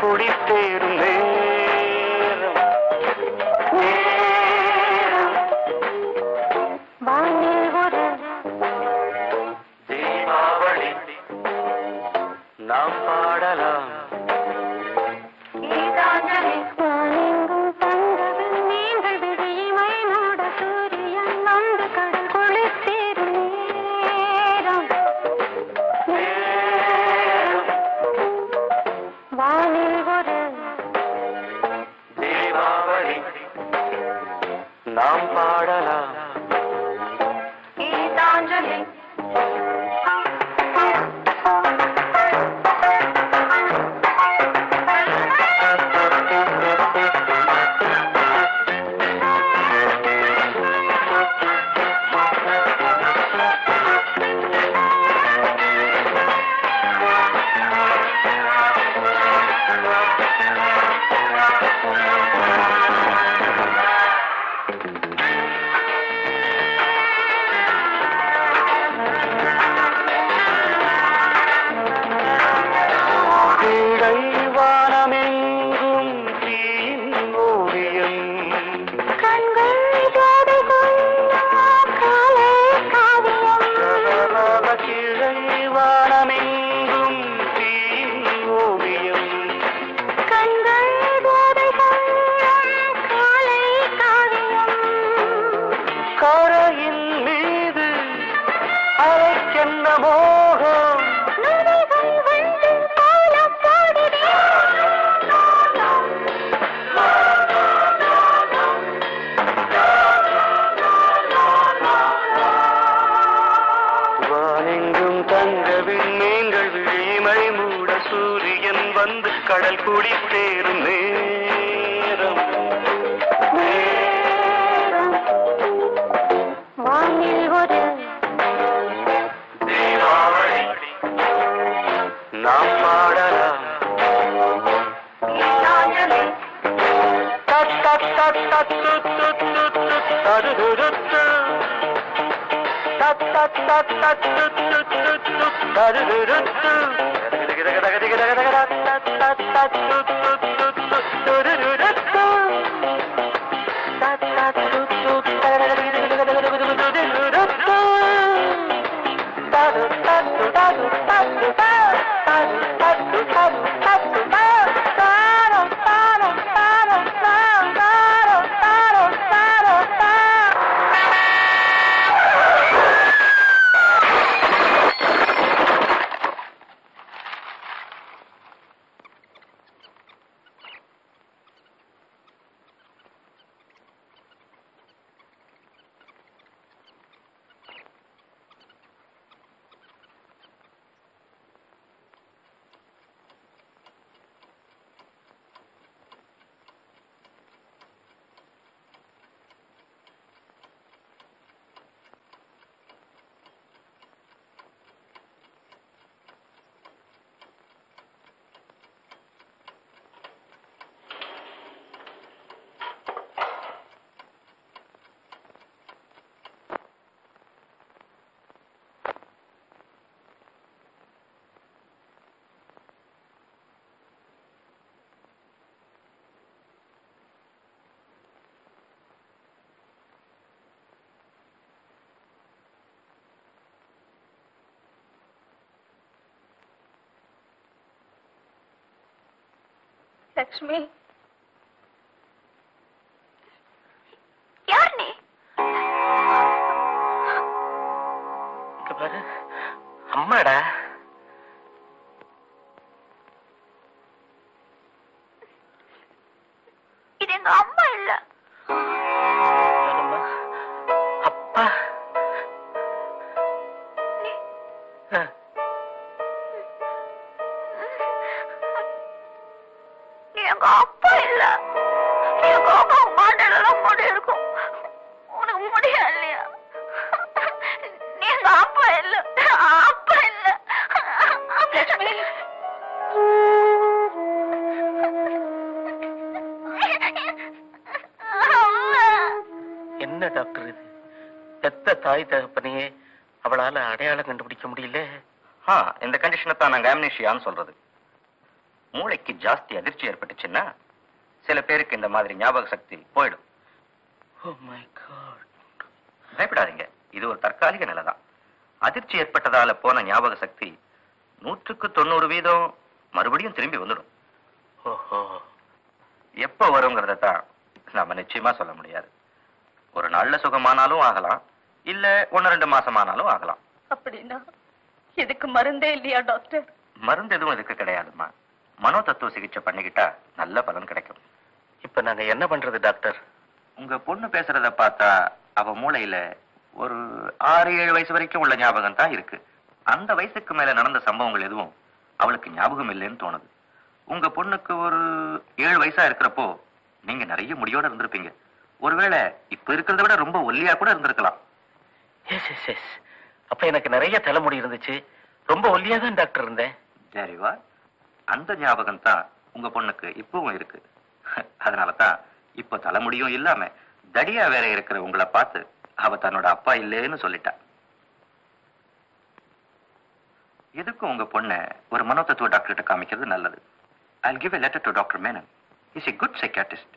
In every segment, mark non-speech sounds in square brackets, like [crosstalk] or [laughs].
descubriste Lakshmi. யார் நீ? பாரு. அம்மாடா. தாய் தகப்பனையே அவளால அடையாளம் கண்டுபிடிக்க முடியல. ஆ இந்த கண்டிஷனை தான் நாங்க ஆம்னேஷியான்னு சொல்றது. மூளைக்கு ஜாஸ்தி அதிர்ச்சி ஏற்பட்டுச்சுன்னா சில பேருக்கு இந்த மாதிரி ஞாபக சக்தி போயிடும். காட் பயப்படாதீங்க. இது ஒரு தற்காலிக நிலைதான். அதிர்ச்சி ஏற்பட்டதால போன ஞாபக சக்தி நூற்றுக்கு தொண்ணூறு வீதம் மறுபடியும் திரும்பி வந்துடும். எப்போ வருங்கிறத தான் நாம நிச்சயமா சொல்ல முடியாது. ஒரு நாள்ல சுகமானாலும் ஆகலாம் இல்ல ஒன்னு ரெண்டு மாசமானாலும் ஆகலாம். அப்படின்னா இதுக்கு மருந்தே இல்லையா டாக்டர்? மருந்து எதுவும் இதுக்கு கிடையாதும்மா. மனோ தத்துவ சிகிச்சை பண்ணிக்கிட்டா நல்ல பலன் கிடைக்கும். இப்ப நாங்க என்ன பண்றது டாக்டர்? உங்க பொண்ணு பேசுறத பார்த்தா அவ மூளையில ஒரு ஆறு ஏழு வயசு வரைக்கும் உள்ள ஞாபகம் தான் இருக்கு. அந்த வயசுக்கு மேல நடந்த சம்பவங்கள் எதுவும் அவளுக்கு ஞாபகம் இல்லைன்னு தோணுது. உங்க பொண்ணுக்கு ஒரு ஏழு வயசா இருக்கிறப்போ நீங்க நிறைய முடியோட இருந்திருப்பீங்க. ஒருவேளை இப்ப இருக்கிறத விட ரொம்ப ஒல்லியா கூட இருந்திருக்கலாம். எஸ் எஸ் எஸ் அப்ப எனக்கு நிறைய தலைமுடி இருந்துச்சு. ரொம்ப ஒல்லியா தான் டாக்டர் இருந்தேன். ஜெரிவா அந்த ஞாபகம் தான் உங்க பொண்ணுக்கு இப்பவும் இருக்கு. அதனால தான் இப்ப தலைமுடியும் இல்லாம தடியா வேற இருக்கிற உங்களை பார்த்து அவ தன்னோட அப்பா இல்லேன்னு சொல்லிட்டா. எதுக்கும் உங்க பொண்ணை ஒரு மனோதத்துவ டாக்டர் கிட்ட காமிக்கிறது நல்லது. I give a letter to doctor Menon is a good psychiatrist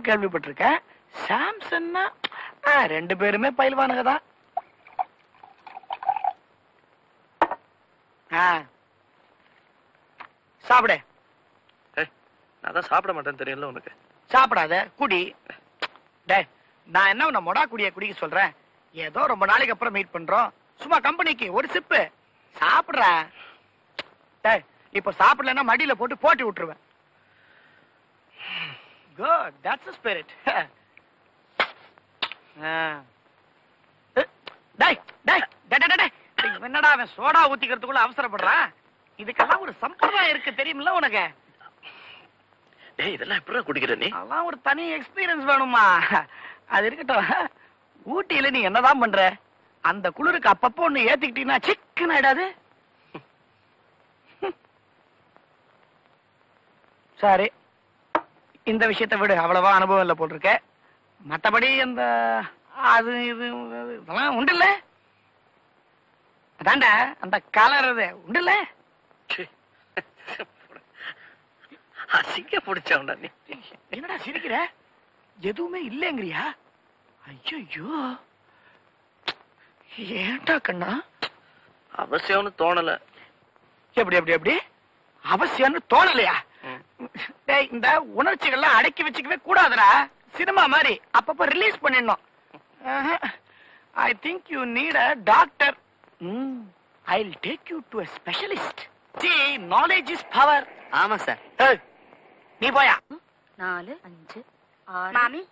X கேள்விப்பட்டிருக்கேன். சாம்சன்னா ஆ, ரெண்டு பேருமே பயில்வானுங்க தான். சாப்பிடு. நான் தான் சாப்பிட மாட்டேன்னு தெரியல உனக்கு. சாப்பிடாத குடி. டேய் நான் என்ன உன்னை மொடா குடிய குடிக்க சொல்றேன்? ஏதோ ரொம்ப நாளைக்கு அப்புறம் மீட் பண்றோம். சும்மா கம்பெனிக்கு ஒரு சிப்பு சாப்பிடுறா. டேய் இப்ப சாப்பிடலன்னா மடியில போட்டு போட்டி விட்டுருவேன். [laughs] டேய், டேய் டேய், என்னடா அவன் சோடா ஊத்திக்கிறதுக்குள்ள அவசரப்படுறான் இதுக்கெல்லாம் ஒரு சம்பிரதாயம் இருக்கு தெரியுமில்ல உனக்கு? இதெல்லாம் எப்படி குடிக்கிற நீ? அதெல்லாம் ஒரு தனி எக்ஸ்பீரியன்ஸ் வேணுமா? அது இருக்கட்டும். ஊட்டியில நீ என்னதான் பண்ற? அந்த குளிருக்கு அப்பப்போ ஒண்ணு ஏத்திக்கிட்டீங்கன்னா சிக்கன் ஆயிடாது. சரி. இந்த விஷயத்தை விடு அவ்வளவா அனுபவம் இல்ல போல் இருக்க. மத்தபடி அந்த அது இது இதெல்லாம் உண்டுல்ல? அதான்டா அந்த கலர் அது உண்டுல்ல? ச்சீ. அசிங்க பிடிச்சவன்டா நீ. என்னடா சிரிக்கிற? எதுவுமே இல்லைங்கிறியா? ஐயோ ஏன்டா கண்ணா? அவசியம்னு தோணல. எப்படி எப்படி எப்படி? அவசியம்னு தோணலையா? இந்த உணர்ச்சிகள்லாம் அடக்கி வச்சுக்கவே கூடாதுடா. சினிமா மாதிரி. அப்பப்ப ரிலீஸ் பண்ணிடணும். I think you need a doctor I will take you to a specialist see knowledge is power ஆமா சார் நீ போயா? நாலு அஞ்சு ஆறு. மாமி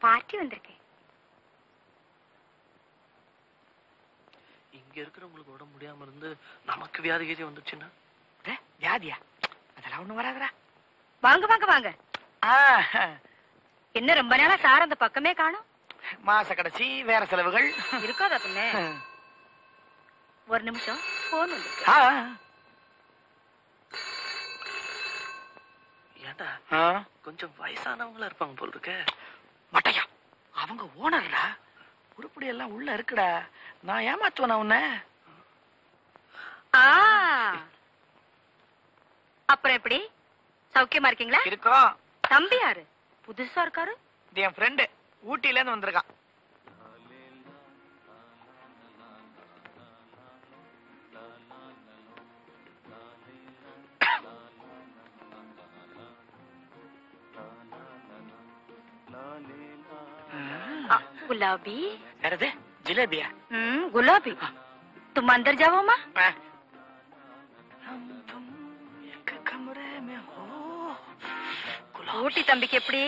பார்ட்டி வந்திருக்கேன் இங்க இருக்கிறவங்களுக்கு உடம்பு முடியாம இருந்து நமக்கு வியாதி கீதி வந்துச்சுன்னா? வியாதியா? அதெல்லாம் ஒண்ணும் வராதுடா. வாங்க வாங்க வாங்க. ஆ, என்ன ரொம்ப நாளா சார் அந்த பக்கமே காணோம். மாச கடைசி வேற செலவுகள். இருக்காதா பின்ன? ஒரு நிமிஷம் போன் ஆ, கொஞ்சம் வயசானவங்களா இருப்பாங்க போல் இருக்க. மட்டையா அவங்க ஓனர்டா. உருப்படி எல்லாம் உள்ள இருக்குடா. நான் ஏமாத்துவேனா உன்ன? ஆ. அப்புறம் எப்படி? சௌக்கியமா இருக்கீங்களா இருக்கோம் தம்பி யாரு புதுசா இருக்காரு இது என் ஃப்ரெண்டு ஊட்டில இருந்து வந்திருக்கான் आ, गुलाबी யாரது ஜிலேபியா हम्म गुलाबी तुम अंदर जाओ माँ ஊட்டி தம்பிக்கு எப்படி?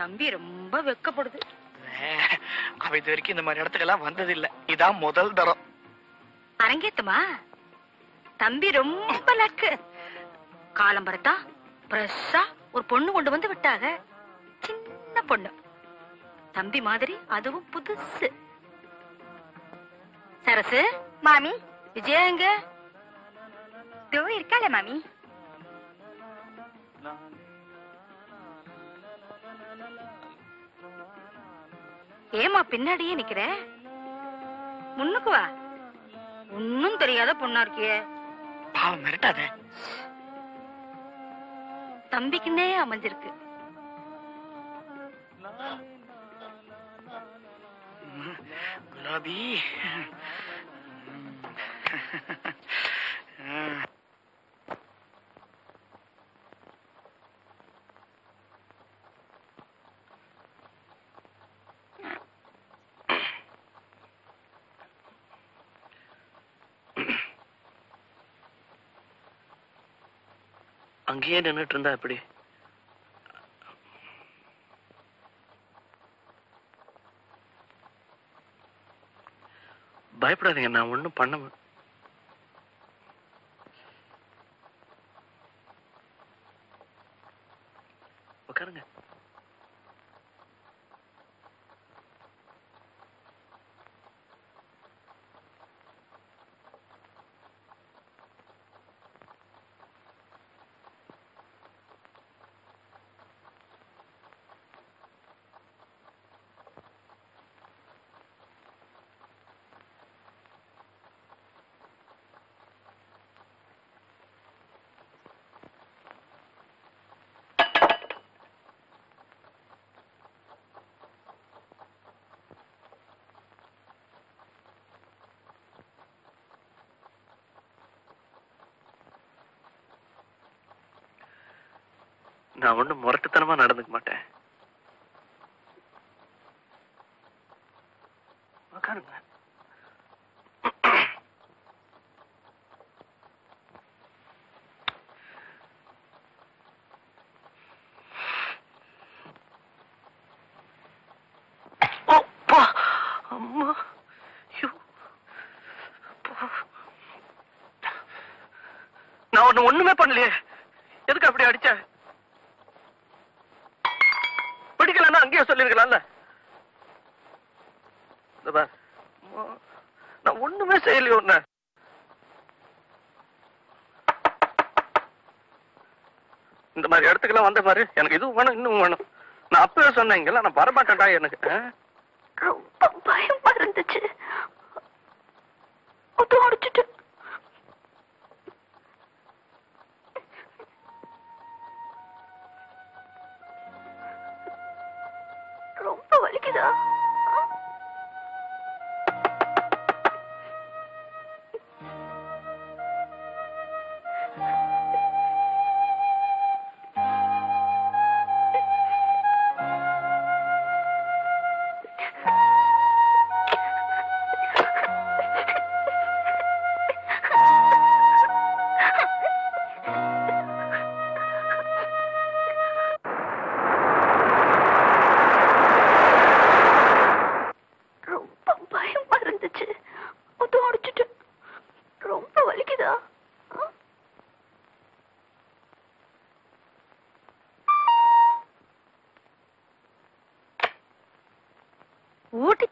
தம்பி ரொம்ப வெக்கப்படுது. அவ இது வரைக்கும் இந்த மாதிரி இடத்துக்கெல்லாம் வந்தது இல்ல இதான் முதல் தரம். அரங்கேத்துமா? தம்பி ரொம்ப லக்கு. காலம் பரத்தா பிரஸ்ஸா ஒரு பொண்ணு கொண்டு வந்து விட்டாங்க சின்ன பொண்ணு. தம்பி மாதிரி அதுவும் புதுசு. சரசு? மாமி? விஜயா எங்க? தோ இருக்காள மாமி ஏமா பின்னாடியே நிக்கிற? முன்னுக்கு வா. ஒன்னும் தெரியாத பொண்ணா இருக்கியே. பாவம் மிரட்டாத. தம்பிக்குன்னே அமைஞ்சிருக்கு. குலாபி. அங்கேயே நின்னுட்டு இருந்தா எப்படி? பயப்படாதீங்க நான் ஒன்றும் பண்ண மா- உட்காருங்க நான் ஒன்றும் முரட்டுத்தனமா நடந்துக்க மாட்டேன். உட்காருங்க அப்பா, அம்மா அப்பா. நான் ஒண்ணு ஒண்ணுமே பண்ணலையே. எதுக்கு அப்படி அடிச்சேன் பிடிக்கலன்னா அங்கேயே சொல்லிருக்கலாம்ல நான் ஒண்ணுமே செய்யலையே ஒண்ணு இந்த மாதிரி இடத்துக்கெல்லாம் வந்த பாரு. எனக்கு இதுவும் வேணும் இன்னும் வேணும். நான் அப்பவே சொன்னேன் இங்கெல்லாம் நான் வரமாட்டேன்டா எனக்கு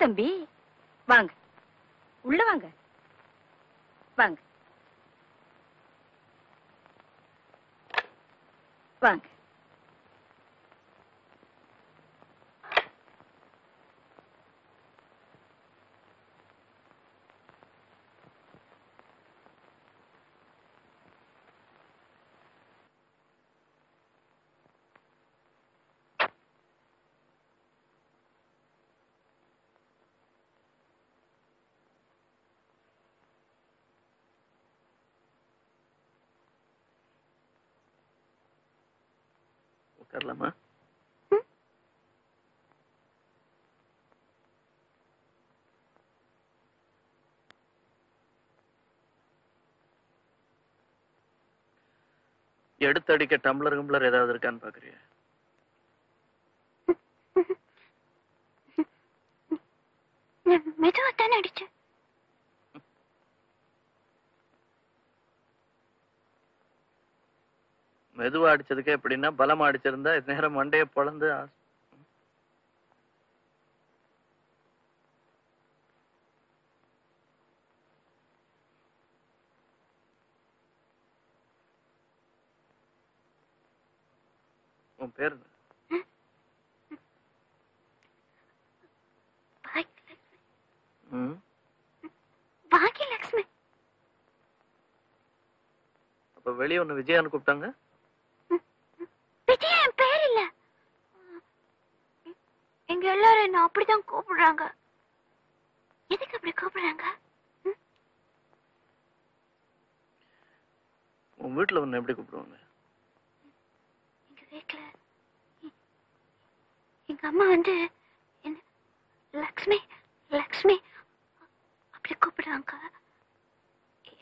தம்பி. வாங்க. உள்ள வாங்க. வாங்க. வாங்க. உட்காரலாமா? எடுத்து அடிக்க டம்ளர் கம்ளர் ஏதாவது இருக்கான்னு பாக்குறியா நான் மெதுவா தானே அடிச்சேன் மெதுவா அடிச்சதுக்கு எப்படின்னா பலமா அடிச்சிருந்தா நேரம் மண்டையை பொழந்து உன் பேர் அப்ப வெளிய ஒண்ணு விஜயான்னு கூப்பிட்டாங்க விஜயா என் பேர் இல்ல எங்க எல்லாரும் என்ன அப்படிதான் கூப்பிடுறாங்க. எதுக்கு அப்படி கூப்பிடுறாங்க? உன் வீட்டுல ஒண்ணு எப்படி கூப்பிடுவாங்க? எங்க வீட்டுல எங்க அம்மா வந்து என்ன லக்ஷ்மி லக்ஷ்மி அப்படி கூப்பிடுறாங்க.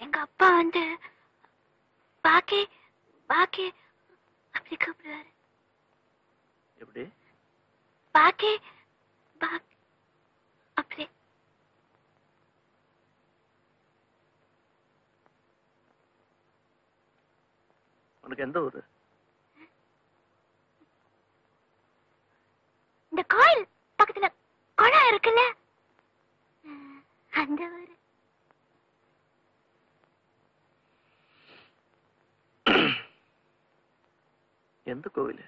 எங்க அப்பா வந்து பாக்கி பாக்கி அப்படி கூப்பிடுவாரு எப்படி? பாக்கி பாக் அப்படி உனக்கு எந்த ஊரு இந்த கோயில் பக்கத்துல குளம் இருக்குல்ல? ம், அந்த ஊரு. எந்த கோவில்?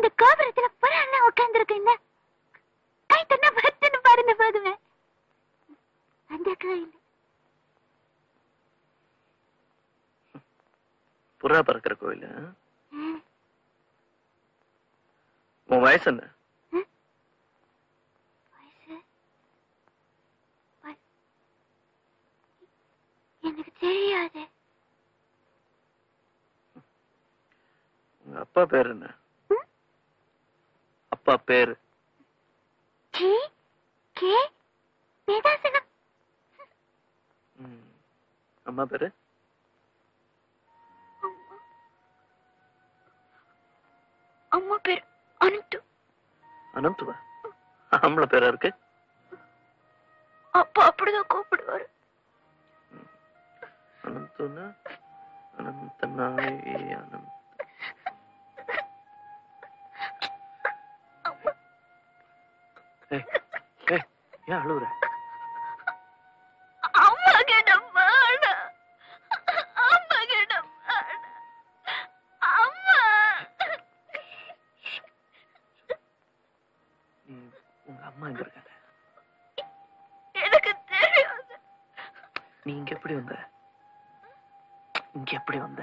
இந்த கோபுரத்துல புறாலாம் உட்கார்ந்துருக்கு இல்ல கை தன்னா பத்துன்னு பறந்து போகுமே அந்த கோயில். புறா பறக்கிற கோவில் ம், உன் வயசு என்ன? எனக்கு தெரியாது. உங்க அப்பா பேர் என்ன? அப்பா பேரு. அம்மா பேரு? அம்மா. பேர் அனந்து. அனந்துவா? ஆம்பளை பேரா இருக்கு? அப்பா அப்படிதான் கூப்பிடுவாரு. அனந்துன்னா அனந்த நாய் அனந்த் ஏன் அழுவுற? அம்மா கிட்ட பாட அம்மா கிட்ட பாட அம்மா. நீ உங்க அம்மா எங்க இருக்காங்க? எனக்கு தெரியாது. நீ இங்க எப்படி வந்த? இங்க எப்படி வந்த?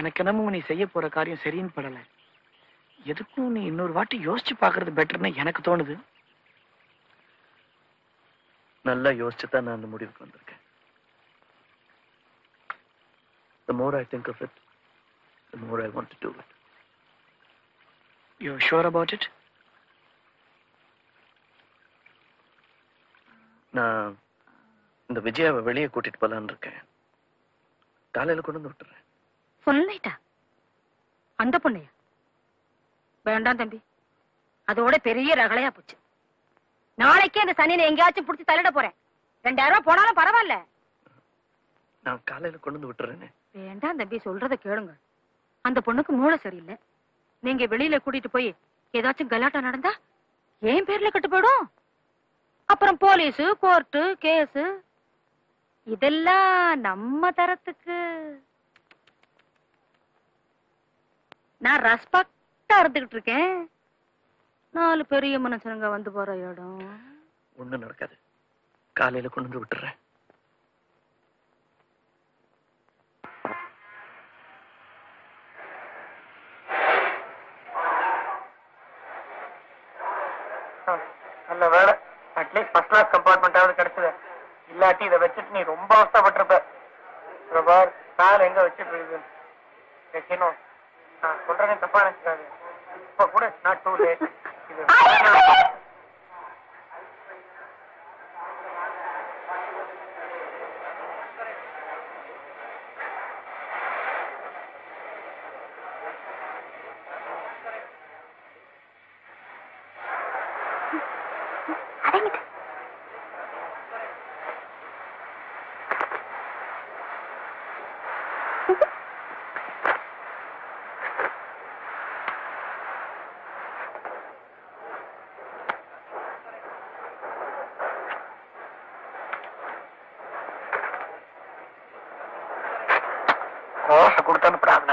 எனக்கு என்னமோ நீ செய்ய போற காரியம் சரின்னு படல. எதுக்கும் நீ இன்னொரு வாட்டி யோசிச்சு பாக்குறது பெட்டர்னு எனக்கு தோணுது. நல்லா யோசிச்சு தான் நான் அந்த முடிவுக்கு வந்திருக்கேன். The more I think of it, the more I want to do it. You sure about it நான் இந்த விஜயாவை வெளியே கூட்டிட்டு போலான்னு இருக்கேன். காலையில கொண்டு வந்து விட்டுறேன். சொல்லிட்டா அந்த பொண்ணையா? வேண்டாம் தம்பி. அதோட பெரிய ரகளையா போச்சு. நாளைக்கே அந்த சனியை எங்கேயாச்சும் புடிச்சு தள்ளிட போறேன். ரெண்டாயிரம் ரூபாய் போனாலும் பரவாயில்ல. நான் காலையில கொண்டு வந்து விட்டுறேனே. வேண்டாம் தம்பி சொல்றத கேளுங்க. அந்த பொண்ணுக்கு மூளை சரியில்லை. நீங்க வெளியில கூட்டிட்டு போய் ஏதாச்சும் கலாட்டா நடந்தா ஏன் பேர்ல கட்டு போயிடும். அப்புறம் போலீஸ் கோர்ட்டு கேஸ் இதெல்லாம் நம்ம தரத்துக்கு. நான் ரெஸ்பெக்டா இருந்துகிட்டு இருக்கேன். நாலு பெரிய மனுஷனுங்க வந்து போற இடம். ஒண்ணும் நடக்காது. காலையில கொண்டு வந்து விட்டுறேன். நல்ல வேலை. அட்லீஸ்ட் ஃபர்ஸ்ட் கிளாஸ் கம்பார்ட்மெண்ட்டாவது கிடைச்சது. இல்லாட்டி இதை வச்சுட்டு நீ ரொம்ப அவஸ்தப்பட்டிருப்ப. இதோ பார் கால் எங்க வச்சுட்டு இருக்கு சீனோ நான் சொல்றேன்னு தப்பா நினைச்சுக்காது இப்ப கூட நாட் டூ லேட் இது அடங்கிட்டு தோசை கொடுத்து அனுப்புறாங்க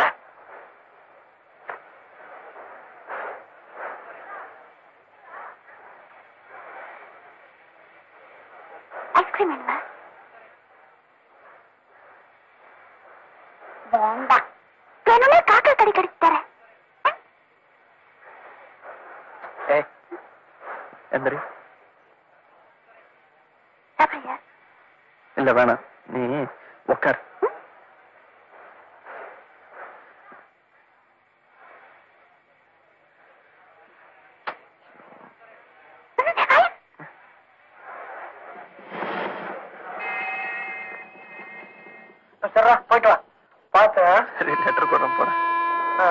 ஐஸ்கிரீம் வேணுமா வேண்டாம் வேணும்னா காக்கா கறி கடிச்சு தரேன் எந்திரி. இல்ல வேணாம். நீ உட்கார் சரிடா போயிட்டு வா பார்த்து சரி லெட்டர் கூட போறேன் ஆ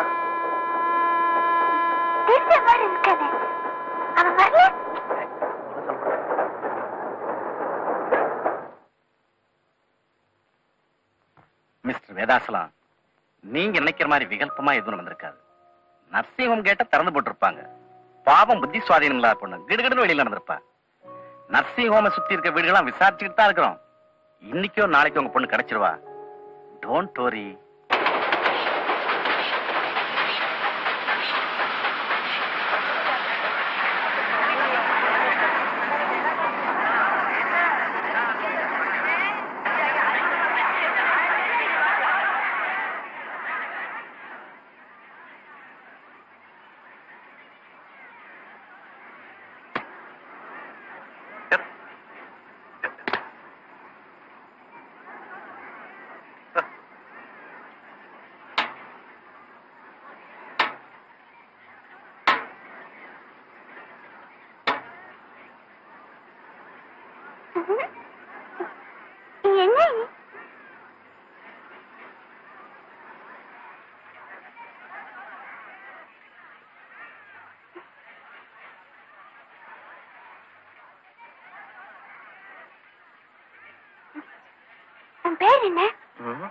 தெரிஞ்ச மாதிரி இருக்கானே அவன் வரல மிஸ்டர் வேதாசலம் நீங்க நினைக்கிற மாதிரி விகல்பமா எதுவும் நடந்திருக்காது. நர்சிங் ஹோம் கேட்ட திறந்து போட்டிருப்பாங்க. பாவம் புத்தி சுவாதீனம் இல்லாத பொண்ணு. கிடுகிடுன்னு வெளியில நடந்திருப்பா. நர்சிங் ஹோமை சுத்தி இருக்க வீடுகளாம் விசாரிச்சுக்கிட்டு தான் இருக்கிறோம். இன்னைக்கோ நாளைக்கோ உங்க பொண்ணு கிடைச்சிருவா. டோன்ட் டோரி என்ன உன் பேர் என்ன ம்.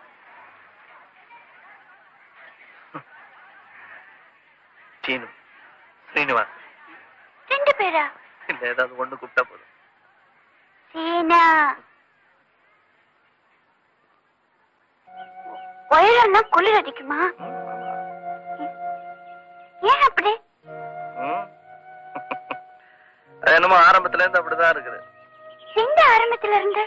சீனு ஸ்ரீனிவாஸ் ரெண்டு பேரா? இல்ல ஏதாவது ஒண்ணு கூப்பிட்டா போதும். சீனா. உயரம்னா குளிர் அடிக்குமா? ஏன் அப்படி? என்னமோ ஆரம்பத்துல இருந்து அப்படிதான் இருக்குது. எந்த ஆரம்பத்துல இருந்து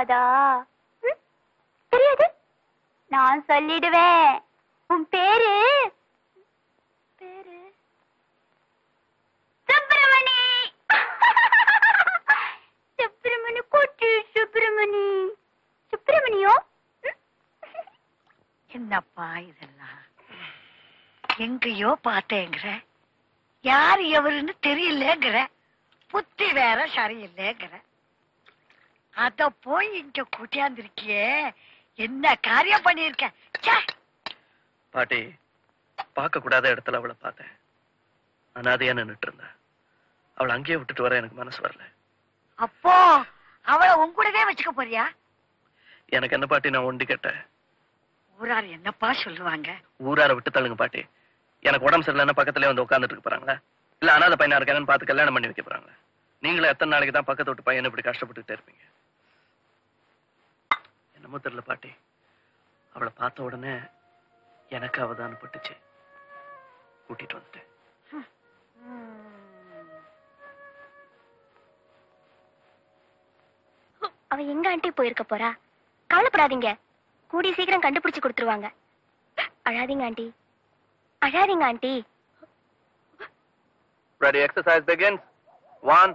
தெரியாதா? தெரியாது. நான் சொல்லிடுவேன். உன் பேரு? பேரு? சுப்பிரமணி. சுப்பிரமணி குட்டி சுப்பிரமணி. சுப்பிரமணியோ? என்னப்பா இதெல்லாம்? எங்கேயோ பார்த்தேங்கிற. யார் எவருன்னு தெரியலங்கிற. புத்தி வேற சரியில்லைங்கிற. அத போய் இங்க கூட்டியாந்திருக்கியே. என்ன காரியம் பண்ணிருக்க! பாட்டி பார்க்க கூடாத இடத்துல அவளை பார்த்தேன். அனாதையா நின்னுட்டு இருந்தேன் அவளை அங்கேயே விட்டுட்டு வர எனக்கு மனசு வரல. அப்போ அவளை உன் கூடவே வச்சுக்க போறியா? எனக்கு என்ன பாட்டி நான் ஒண்டி கேட்டேன். ஊரார் என்னப்பா சொல்லுவாங்க? ஊரார விட்டு தள்ளுங்க பாட்டி. எனக்கு உடம்பு சரியில்லைன்னா பக்கத்துலயே வந்து உட்காந்துட்டு இருக்க போறாங்களா? இல்ல அனாதை பையனா இருக்கானு பார்த்து கல்யாணம் பண்ணி வைக்க போறாங்களா? நீங்களும் எத்தனை நாளைக்கு தான் பக்கத்து விட்டு பையனை இப்படி கஷ்டப்பட்டுட்டே இருப்பீங்க? என்னமோ தெரியல பாட்டி. அவளை பார்த்த உடனே எனக்கு அவதான பட்டுச்சு. கூட்டிட்டு வந்துட்டேன். அவ எங்க ஆண்டி போயிருக்க போறா? கவலைப்படாதீங்க. கூடி சீக்கிரம் கண்டுபிடிச்சு கொடுத்துருவாங்க. அழாதீங்க ஆண்டி அழாதீங்க aunty Ready, exercise begins. One,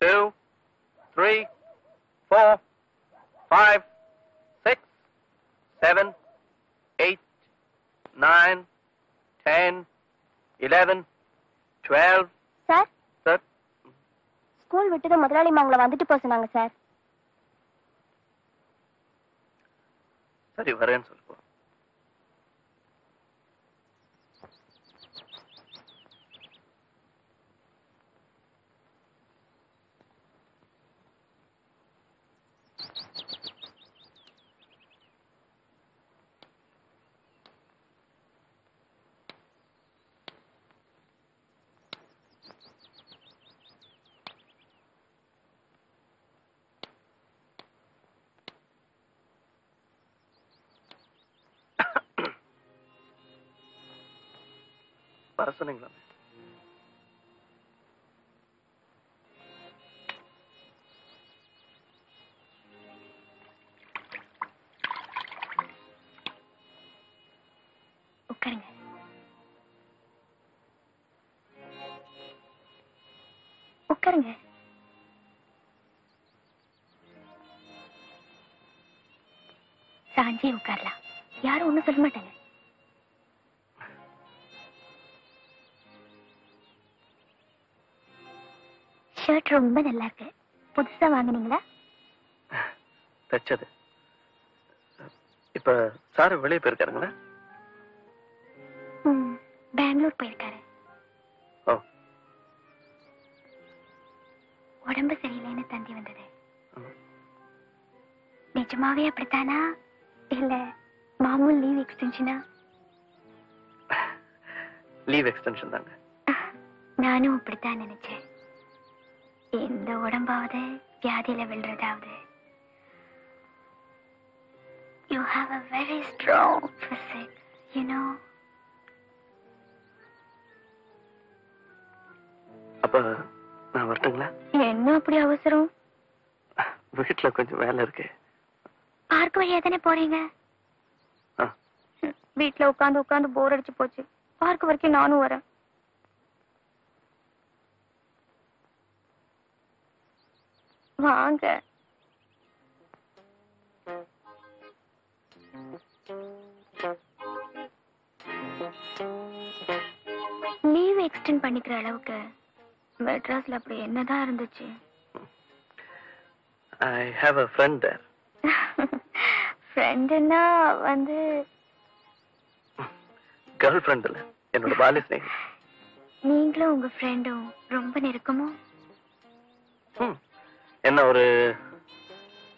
two, three, four, five, seven, eight, nine, ten, eleven, twelve. Sir Sir, school விட்டது முதலாளி உங்களை வந்துட்டு போக சொன்னாங்க சார் சரி வரேன்னு சொல்லுவோம் வர உட்காருங்க. உட்காருங்க. சாஞ்சி உட்காரலாம். யாரும் ஒண்ணும் சொல்ல மாட்டாங்க. ரொம்ப நல்லா இருக்கு புதுசா வாங்குனீங்களா? தச்சது. இப்ப சார் வெளியே போயிருக்காருங்களா? பெங்களூர் போயிருக்காரு. உடம்பு சரியில்லைன்னு தந்தி வந்தது. நிஜமாவே அப்படித்தானா? இல்ல மாமூல் லீவ் எக்ஸ்டென்ஷனா லீவ் எக்ஸ்டென்ஷன் தாங்க. நானும் அப்படித்தான் நினைச்சேன். இந்த உடம்பாவது வியாதியில விழுறதாவது? You have a very strong you know. அப்ப நான் வரட்டுங்களா? என்ன அப்படி அவசரம்? வீட்டுல கொஞ்சம் வேலை இருக்கு. பார்க் வழியா தானே போறீங்க? வீட்ல உட்காந்து உட்காந்து போர் அடிச்சு போச்சு. பார்க் வரைக்கும் நானும் வரேன். வாங்க லீவ் எக்ஸ்டெண்ட் பண்ணிக்கிற அளவுக்கு மெட்ராஸ்ல அப்படி என்னதான் இருந்துச்சு? ஐ ஹாவ் அ ஃப்ரெண்ட் தேர் ஃப்ரெண்டுன்னா வந்து கேர்ள் ஃப்ரெண்ட் இல்ல. என்னோட பாலிய நீங்களும் உங்க ஃப்ரெண்டும் ரொம்ப நெருக்கமோ? ம். என்ன ஒரு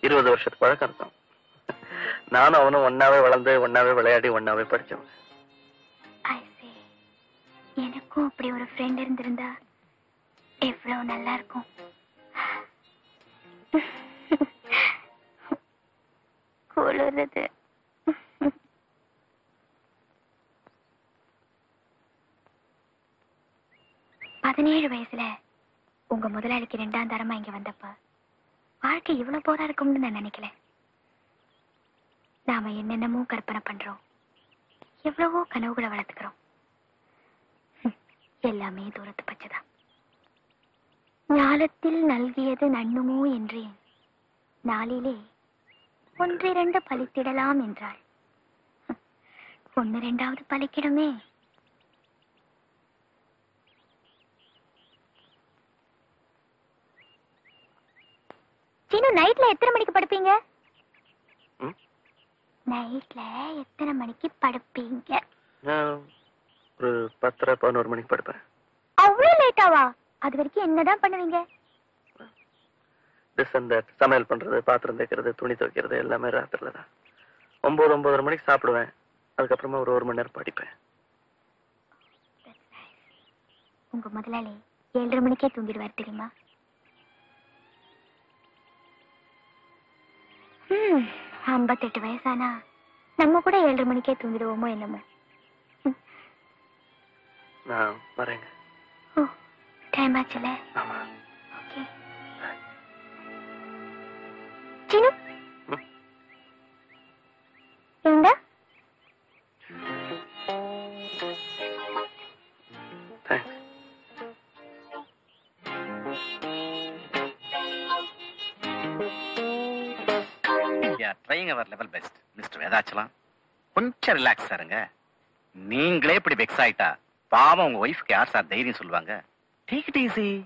இருபது வருஷத்து பழக்கம் இருக்கும். நானும் அவனும் ஒன்னாவே வளர்ந்து ஒன்னாவே விளையாடி ஒன்னாவே படிச்சோம். எனக்கும் அப்படி ஒரு ஃப்ரெண்ட் இருந்திருந்தா எவ்வளவு நல்லா இருக்கும். குளிருது பதினேழு வயசுல உங்க முதலாளிக்கு ரெண்டாம் தரமா இங்க வந்தப்ப வாழ்க்கை இவ்வளவு போரா இருக்கும்னு நான் நினைக்கல. நாம என்னென்னமோ கற்பனை பண்றோம். எவ்வளவோ கனவுகளை வளர்த்துக்கிறோம். எல்லாமே தூரத்து பச்சைதான். ஞாலத்தில் நல்கியது நண்ணுமோ என்றேன். நாளிலே ஒன்றிரண்டு பலித்திடலாம் என்றாள். ஹம், ஒன்னு ரெண்டாவது பலிக்கிடுமே சீனு நைட்ல எத்தனை மணிக்கு படுப்பீங்க? நைட்ல எத்தனை மணிக்கு படுப்பீங்க? ஒரு பத்தரை பதினோரு மணிக்கு படுப்பேன். அவ்வளவு லேட்டாவா அது வரைக்கும் என்னதான் பண்ணுவீங்க? அண்ட் தட் சமையல் பண்றது பாத்திரம் தேய்க்கிறது துணி துவைக்கிறது எல்லாமே ராத்திரில தான். ஒன்பது ஒன்பதரை மணிக்கு சாப்பிடுவேன். அதுக்கப்புறமா ஒரு ஒரு மணி நேரம் படிப்பேன். உங்க முதலாளி ஏழரை மணிக்கே தூங்கிடுவார் தெரியுமா? ஐம்பத்தெட்டு வயசானா? நம்ம கூட ஏழரை மணிக்கே தூங்கிடுவோமோ என்னமோ. நான் வரேங்க. ஓ டைம் ஆச்சுல? ஆமா. ஓகே. சின்ன ம். Trying our level best mister Vedachalam கொஞ்சம் ரிலாக்ஸ் இருங்க. நீங்களே இப்படி வெக்ஸ் ஆயிட்டா பாவம் உங்க ஒய்ஃப்க்கு யார் சார் தைரியம் சொல்லுவாங்க? டேக் இட் ஈஸி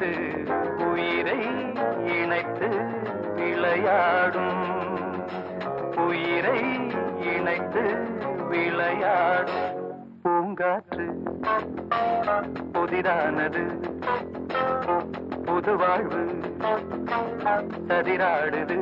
இணைத்து உயிரை இணைத்து விளையாடும். உயிரை இணைத்து விளையாடும். பூங்காற்று புதிரானது புது வாழ்வு சதிராடுது.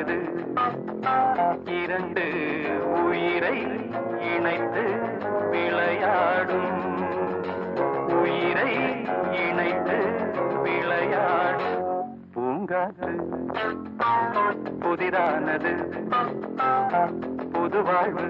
சதிராடுது இரண்டு உயிரை இணைத்து விளையாடும். உயிரை இணைத்து விளையாடும். பூங்காற்று புதிதானது. புது வாழ்வு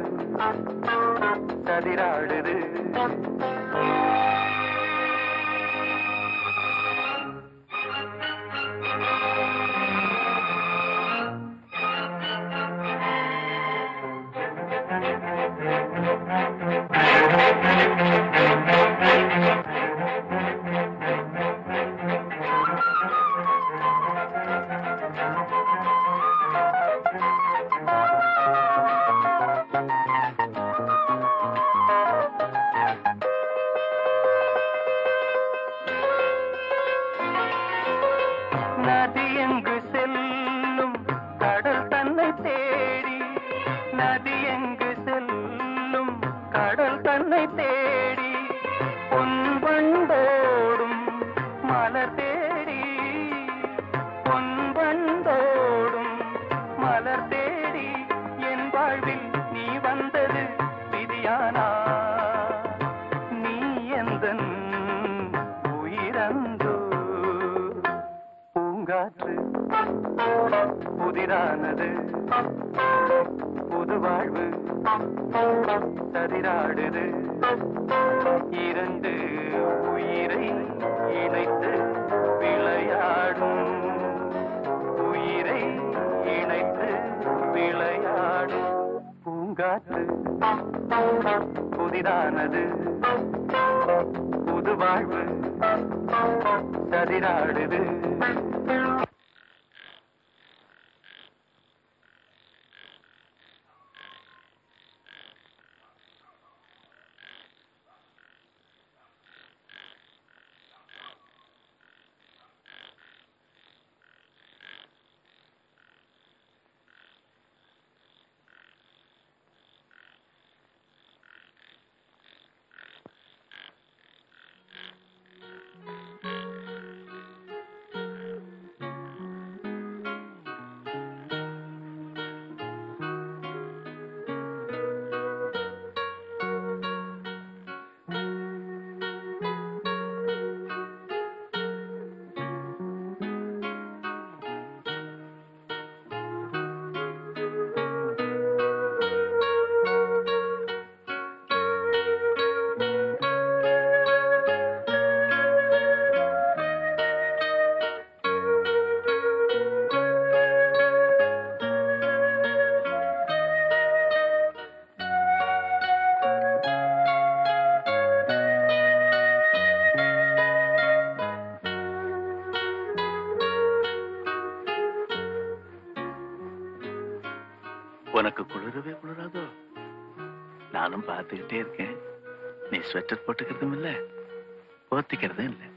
தரிராடுது. இரண்டு உயிரை இணைத்து விளையாடும். உயிரை இணைத்து விளையாடும். பூங்காற்று புதிதானது. புது வாழ்வு சதிராடுது பார்த்துக்கிட்டே இருக்கேன். நீ ஸ்வெட்டர் போட்டுக்கிறதும் இல்லை போத்திக்கிறதும் இல்லை.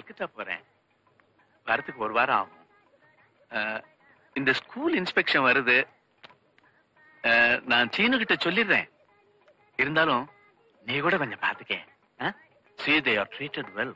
கல்கத்தா போறேன். வரத்துக்கு ஒரு வாரம் ஆகும். இந்த ஸ்கூல் இன்ஸ்பெக்ஷன் வருது. நான் சீனு கிட்ட சொல்லிடுறேன். இருந்தாலும் நீ கூட கொஞ்சம் பாத்துக்க see they are treated well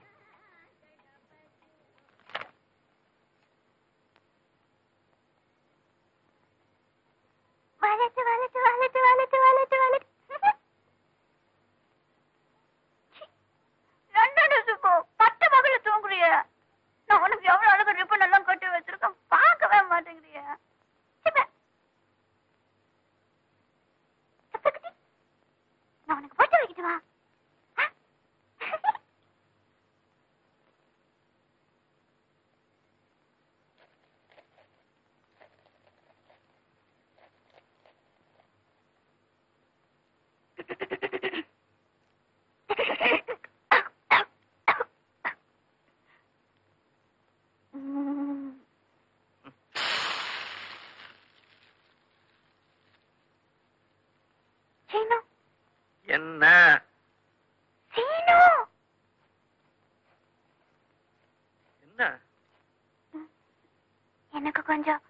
கொஞ்சம்.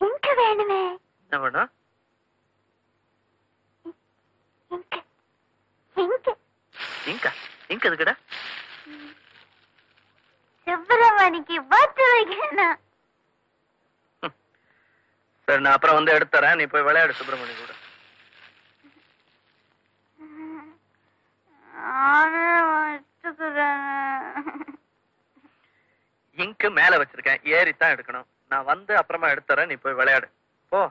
இங்க வேணுமே. என்ன வேணும் இங்க. இங்க. இங்க? இங்க இருக்குடா சுப்பிரமணிக்கு சரி நான் அப்புறம் வந்து எடுத்துறேன். நீ போய் விளையாடு சுப்பிரமணி கூட. தான் எடுக்கணும். நான் வந்து அப்புறமா எடுத்துறேன். நீ போய் விளையாடு. போ.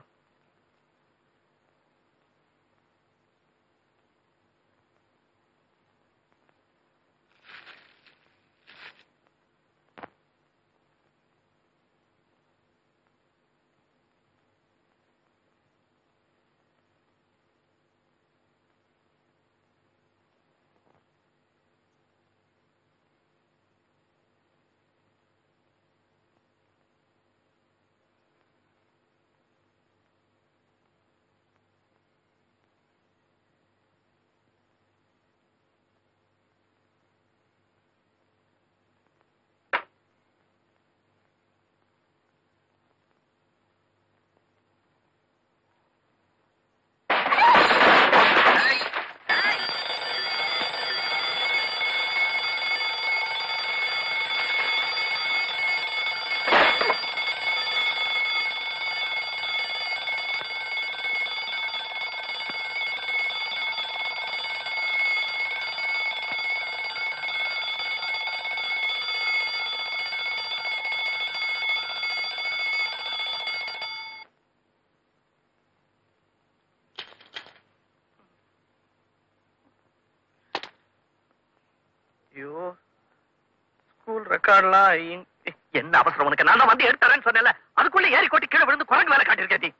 ரெக்கார்ட்லாம் என்ன அவசரம் உனக்கு? நான் வந்து எடுத்துறேன்னு சொன்னேன்ல. அதுக்குள்ள ஏறி கொட்டி கீழே விழுந்து குரங்கு வேலை காட்டியிருக்கேன்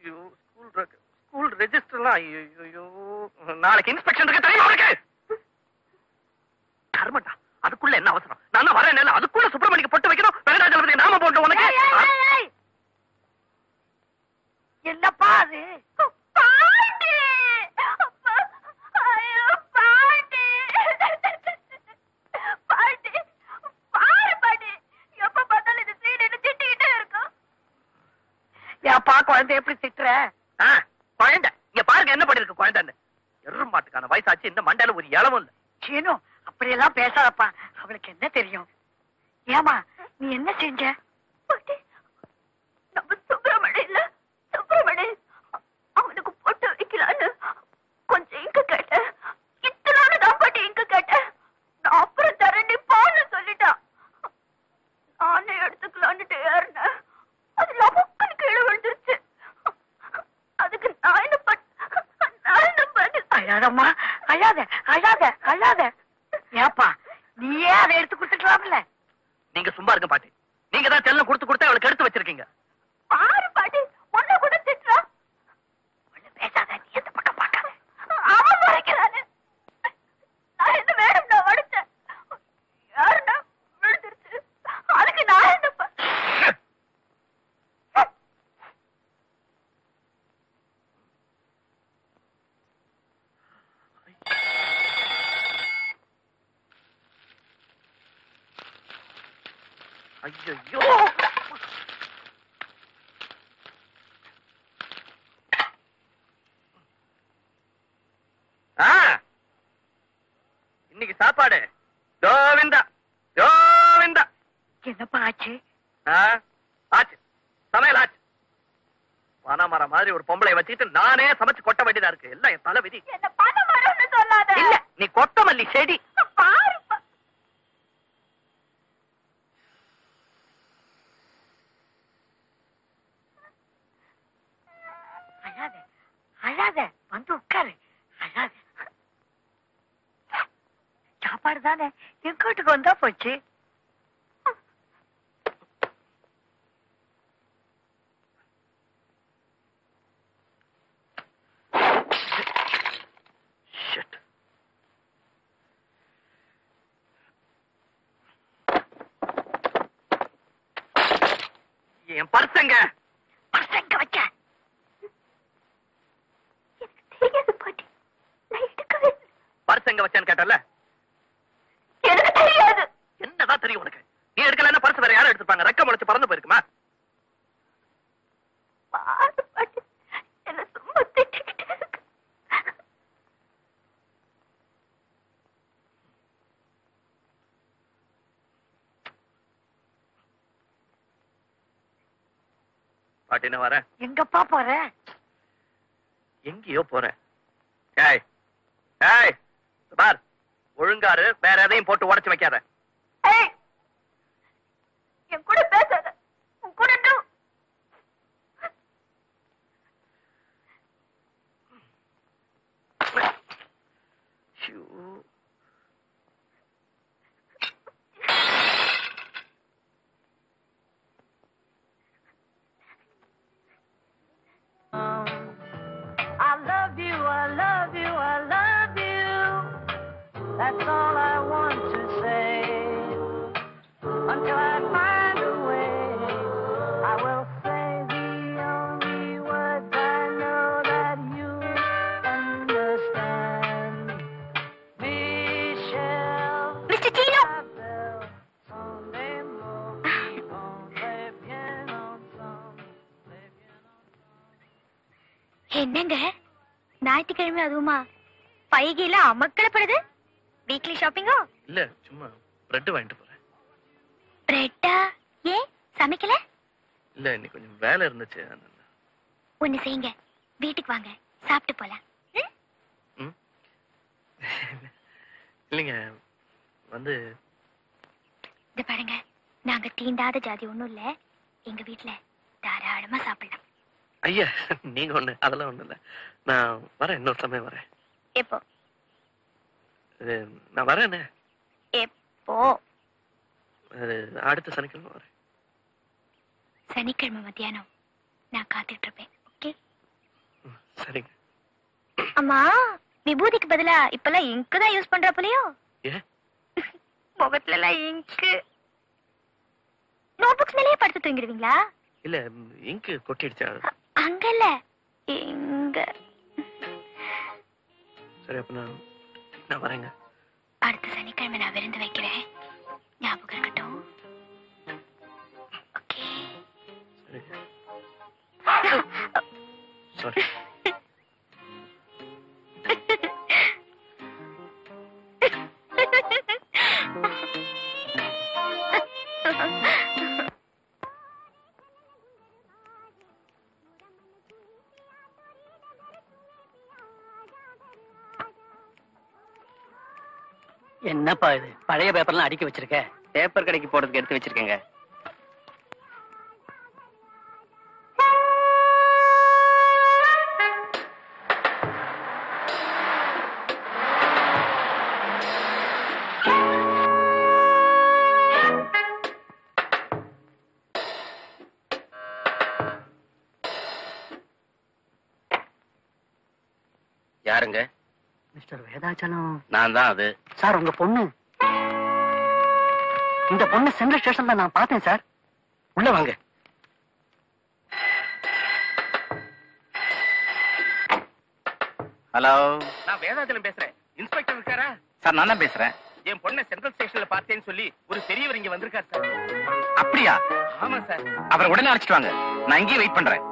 ஐயோ ஸ்கூல் ஸ்கூல் ரெஜிஸ்டர்லாம் ஐயோ நாளைக்கு இன்ஸ்பெக்ஷன் இருக்கு தெரியுமா உனக்கு? கர்மண்டா அதுக்குள்ள என்ன அவசரம்? நான் வரேன் அதுக்குள்ள சுப்பிரமணிக்கு பொட்டு வைக்கணும் வெங்கடாஜலபதி நாம போட்டு உனக்கு. என்னப்பா அது பாட்டி அப்பா ஐயோ பாட்டி பாட்டி பாரு பாட்டி எப்ப பார்த்தாலும் இந்த சீன் என்ன திட்டிக்கிட்டே இருக்கும் ஏப்பா குழந்தை எப்படி திட்டுற? குழந்தை. இங்க பாருங்க என்ன பண்ணிருக்கு குழந்தைன்னு. எருமாட்டுக்கான வயசாச்சு இந்த மண்டையில ஒரு இளவும் இல்ல. சீனு அப்படியெல்லாம் பேசாதப்பா. அவளுக்கு என்ன தெரியும்? ஏமா நீ என்ன செஞ்ச பாட்டி நம்ம சுப்பிரமணி இல்ல சுப்பிரமணி அவனுக்கு பொட்டு வைக்கலான்னு கொஞ்சம் இங்க கேட்டேன் இத்தனால தான் பாட்டி இங்க கேட்டேன் நான் அப்புறம் தரேன் நீ போன்னு சொல்லிட்டான் நானே எடுத்துக்கலான்னுட்டு ஏறினேன் அது லபக்குன்னு கீழே விழுந்துருச்சு அதுக்கு நான் என்ன பண்ண நான் என்ன பண்ண அழாதம்மா அழாத அழாத அழாத ஏப்பா நீயே அதை எடுத்து கொடுத்துக்கலாம்ல சும்மா இருக்க பாட்டி நீங்க தான் செல்லம் கொடுத்து கொடுத்து அவளுக்கு எடுத்து வச்சிருக்கீங்க பாரு பாட்டி உன்னை கூட திட்டுறா ஒண்ணு பேசாத நீ எந்த பக்கம் பார்க்காத அவன் மறைக்கிறானு நான் என்ன வேணும் நான் வடிச்சேன் யாருன்னா விழுந்துருச்சு அதுக்கு நான் என்ன ப- ஐயோ இன்னைக்கு சாப்பாடு. கோவிந்தா. கோவிந்தா. என்னப்பா ஆச்சு? ஆச்சு. சமையல் ஆச்சு. பனமரம் மாதிரி ஒரு பொம்பளை வச்சுக்கிட்டு நானே சமைச்சு கொட்ட வேண்டியதா இருக்கு எல்லாம் என் தலை விதி என்ன பண்ண மரம்னு சொல்லாத இல்ல நீ கொத்தமல்லி செடி பாரு பா- அழாத அழாத வந்து உட்காரு அழாத சாப்பாடு தானே எங்க வீட்டுக்கு வந்தா போச்சு Shit. என் பர்சங்க பசங்க வச்ச எனக்கு தெரியாது பாட்டி நான் எடுக்கவே இல்லை. பர்சங்க வச்சேன்னு கேட்டல எனக்கு தெரியாது என்னதான் தெரியும் உனக்கு நீ எடுக்கலன்னா பர்ஸ் வேற யாரும் எடுத்துப்பாங்க ரெக்க முளைச்சு பறந்து போயிருக்குமா பாரு பாட்டி என்ன சும்மா திட்டிக்கிட்டே இருக்கு பாட்டி நான் வரேன். எங்கப்பா போற? எங்கேயோ போறேன். ஞாயிற்றுக்கிழமை அதுவுமா பைகையில அமக்கலப்படுது? வீக்லி ஷாப்பிங்கோ இல்ல சும்மா பிரெட் வாங்கிட்டு போறேன். பிரெட்டா ஏன்? சமைக்கல? இல்ல இன்னைக்கு கொஞ்சம் வேலை இருந்துச்சு. ஒண்ணு செய்யுங்க. வீட்டுக்கு வாங்க. சாப்பிட்டு போலாம்? இல்லைங்க வந்து இந்த பாருங்க. நாங்க தீண்டாத ஜாதி ஒண்ணும் இல்ல. எங்க வீட்ல தாராளமா சாப்பிடலாம். ஐயா நீங்க ஒண்ணு அதெல்லாம் ஒண்ணு இல்ல. நான் வரேன் இன்னொரு சமயம் வரேன். எப்போ? நான் வரேனே. எப்போ? அடுத்த சனிக்கிழமை வரேன். சனிக்கிழமை மத்தியானம் நான் காத்துட்டு இருப்பேன் ஓகே சரிங்க. அம்மா விபூதிக்கு பதிலா இப்பெல்லாம் இங்கு தான் யூஸ் பண்ற போலயோ? முகத்துல எல்லாம் இங்கு. நோட்புக்ஸ் மேலேயே படுத்து தூங்கிடுவீங்களா? இல்ல இங்கு கொட்டிடுச்சா. அங்க இல்ல இங்க. சரி அப்ப நான் நான் வரேங்க. அடுத்த சனிக்கிழமை நான் விருந்து வைக்கிறேன். ஞாபகம் இருக்கட்டும். ஓகே. சாரி. என்னப்பா இது? பழைய பேப்பர்லாம் அடிக்க வச்சிருக்க. பேப்பர் கடைக்கு போறதுக்கு எடுத்து வச்சிருக்கேங்க. யாருங்க? மிஸ்டர் வேதாச்சலம். நான் தான் அது. சார் உங்க பொண்ணு. இந்த பொண்ணு சென்ட்ரல் ஸ்டேஷன்ல நான் பார்த்தேன் சார். உள்ள வாங்க. ஹலோ நான் வேதாச்சலம் பேசுறேன். இன்ஸ்பெக்டர் இருக்காரா? சார் நான் தான் பேசுறேன். என் பொண்ணை சென்ட்ரல் ஸ்டேஷன்ல பார்த்தேன்னு சொல்லி ஒரு பெரியவர் இங்க வந்திருக்காரு சார். அப்படியா? ஆமா சார். அவரை உடனே அழைச்சிட்டு வாங்க. நான் இங்கேயே வெயிட் பண்றேன்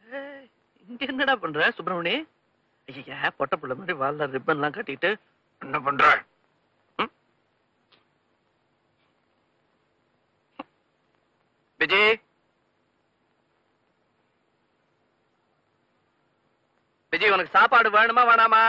ஏய், இங்க என்னடா பண்ற சுப்பிரமணி? ஐயா பொட்ட புள்ள மாதிரி வாழ்ல ரிப்பன் எல்லாம் கட்டிட்டு என்ன பண்ற? விஜய் விஜய் உனக்கு சாப்பாடு வேணுமா வேணாமா?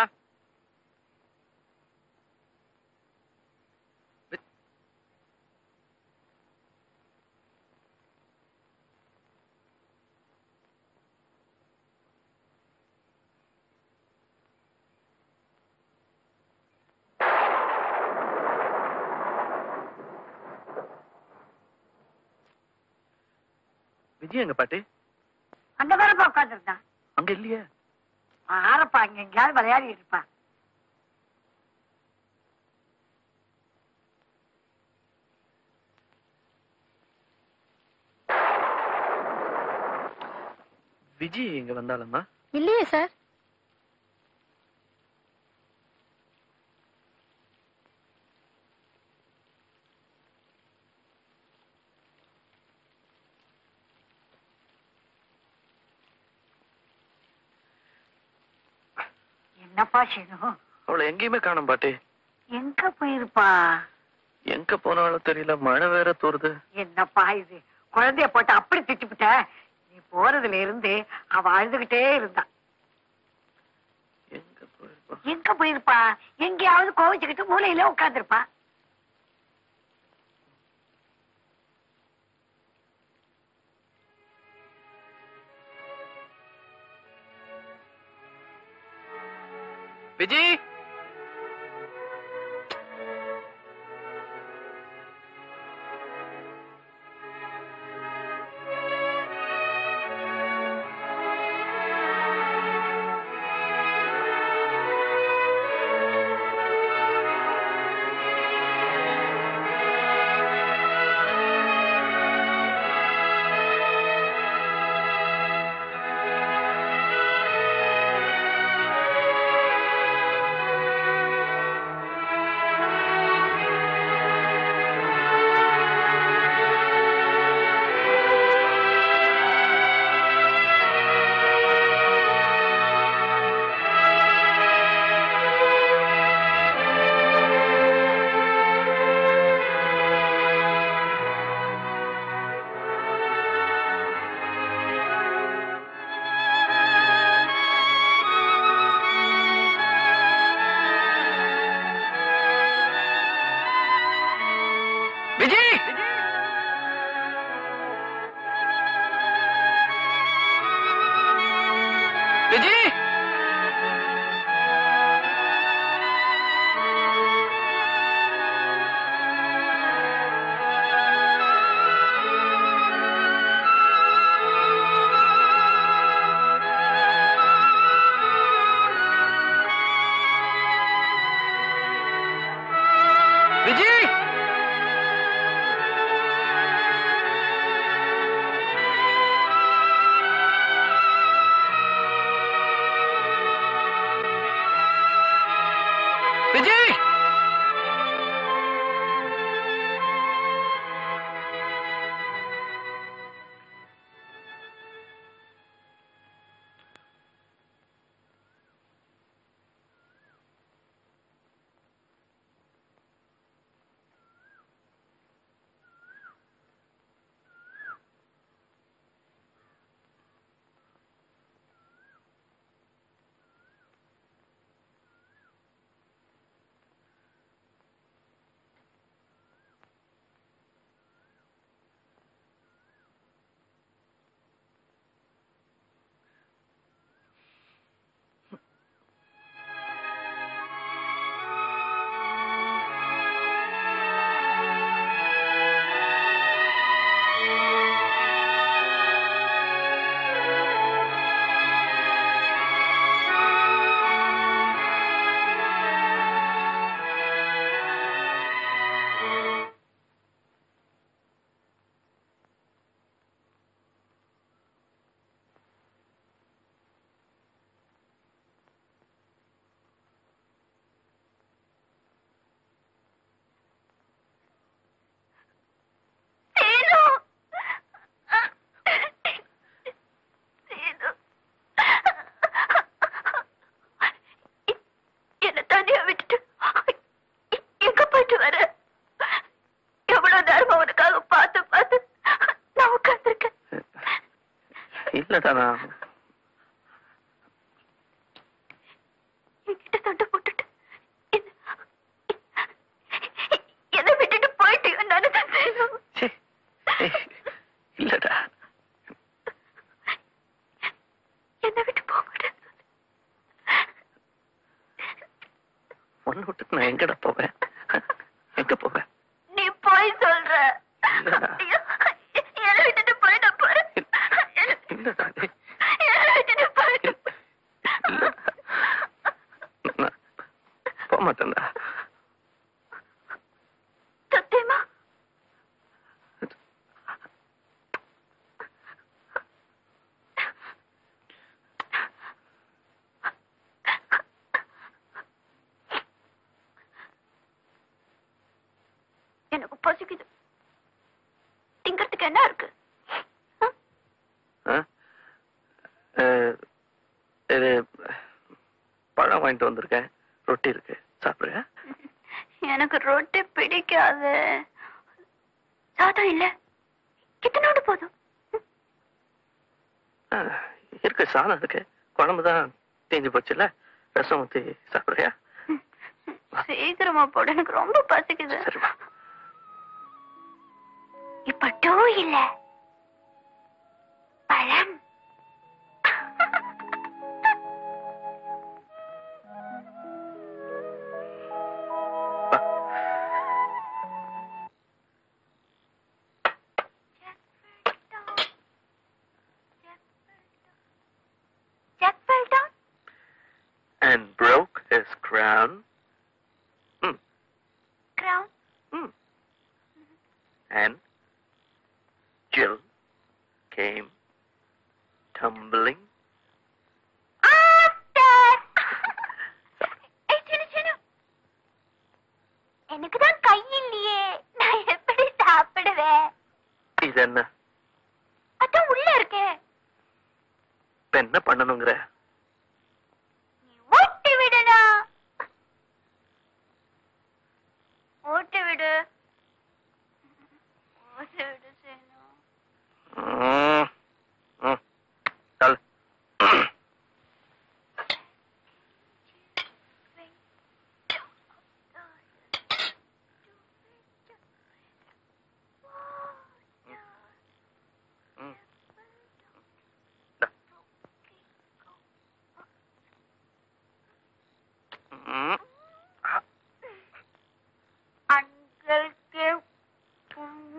விஜய் எங்க பாட்டி? அந்த வேலைப்பா உட்காந்துருந்தான் அங்க இல்லையே. ஆரப்பா அங்க எங்கேயாவது விளையாடி இருப்பா. விஜய் இங்க வந்தாலம்மா இல்லையே சார். என்னப்பா சீனு அவளை எங்கேயுமே காணும் பாட்டி. எங்க போயிருப்பா? எங்க போனாலும் தெரியல மழை வேற தூருது. என்னப்பா இது? குழந்தைய போட்டு அப்படி திட்டிவிட்ட நீ போறதுல இருந்து அவ அழுதுகிட்டே இருந்தா. எங்க போயிருப்பா? எங்கேயாவது கோவிச்சுக்கிட்டு மூலையில உட்கார்ந்திருப்பா விஜய் 再呢、சாதம் இருக்கு குழம்பு தான் தீஞ்சு போச்சுல்ல? ரசம் ஊற்றி சாப்பிட்றியா? சீக்கிரமா போட. எனக்கு ரொம்ப பசிக்குது. சரிமா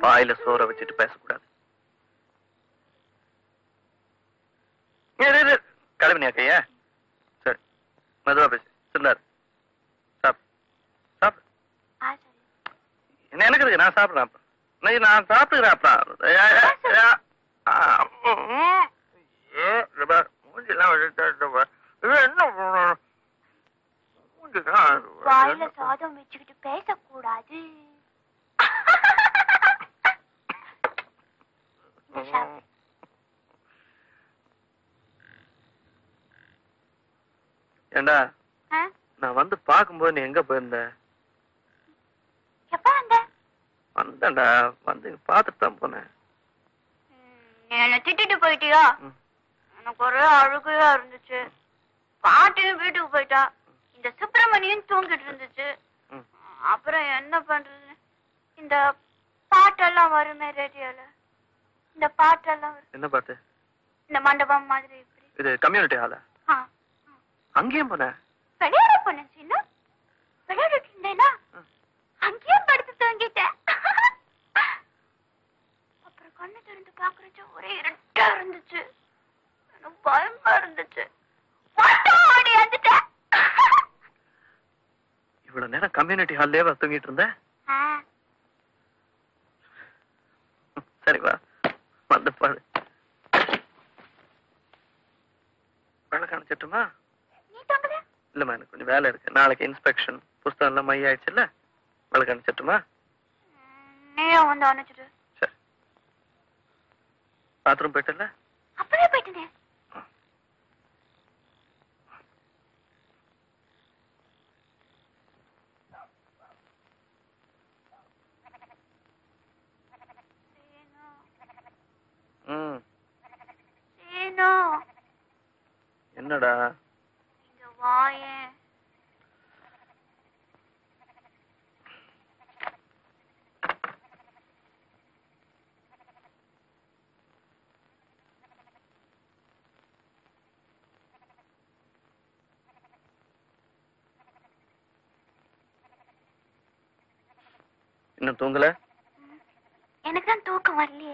வாயில சோற வச்சுட்டு பேசக்கூடாது. தூங்கல? எனக்கு தான் தூக்கம் வரல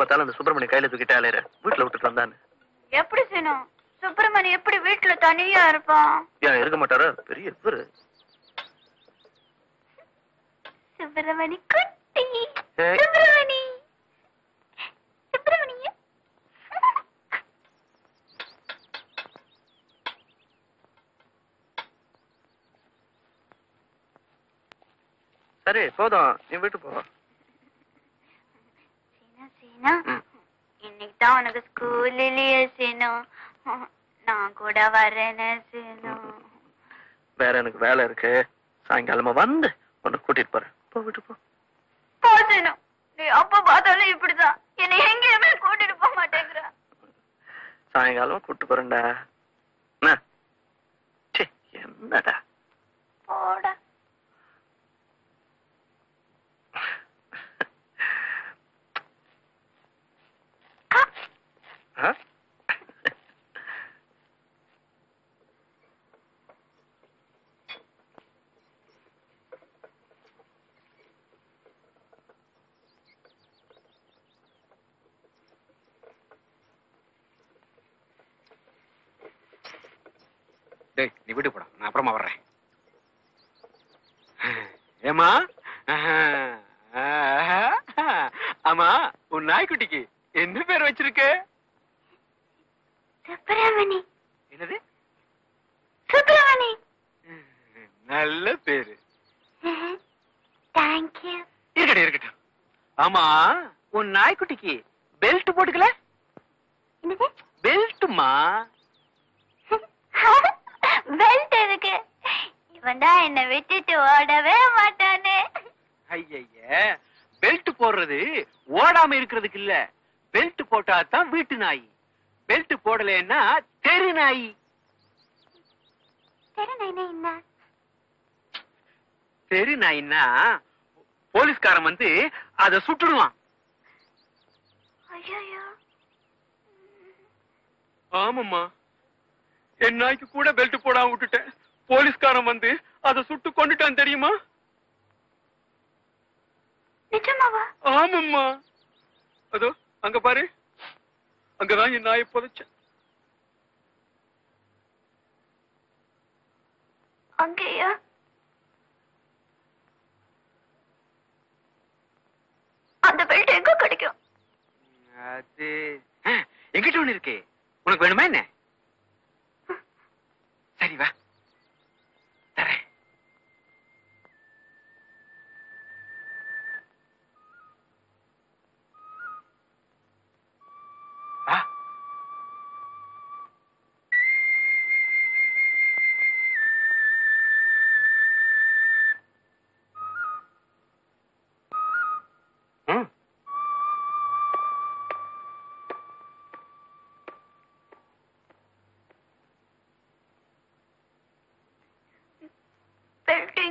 பார்த்தாலும் அந்த சுப்பிரமணிய கையில தூக்கிட்டு அலையிற. வீட்டுல விட்டுட்டு வந்தான்னு எப்படி செய்யணும் சுப்பிரமணி எப்படி வீட்டுல தனியா இருப்பான்? ஏன் இருக்க மாட்டாரா? பெரிய இவரு. சுப்பிரமணி குட்டி. சுப்பிரமணி. சரி போதும். நீ வீட்டு போவோம் மீனா இன்னைக்கு தான் உனக்கு ஸ்கூல் இல்லையே சீனு. நான் கூட வரேனே சீனு. வேற எனக்கு வேலை இருக்கு. சாயங்காலமா வந்து உன்னை கூட்டிட்டு போறேன். போ விட்டு போ. போ சீனு. நீ அப்ப பார்த்தாலும் இப்படிதான். என்னை எங்கேயுமே கூட்டிட்டு போக மாட்டேங்கிற. சாயங்காலமா கூட்டு போறேன்டா. என்னடா? போட.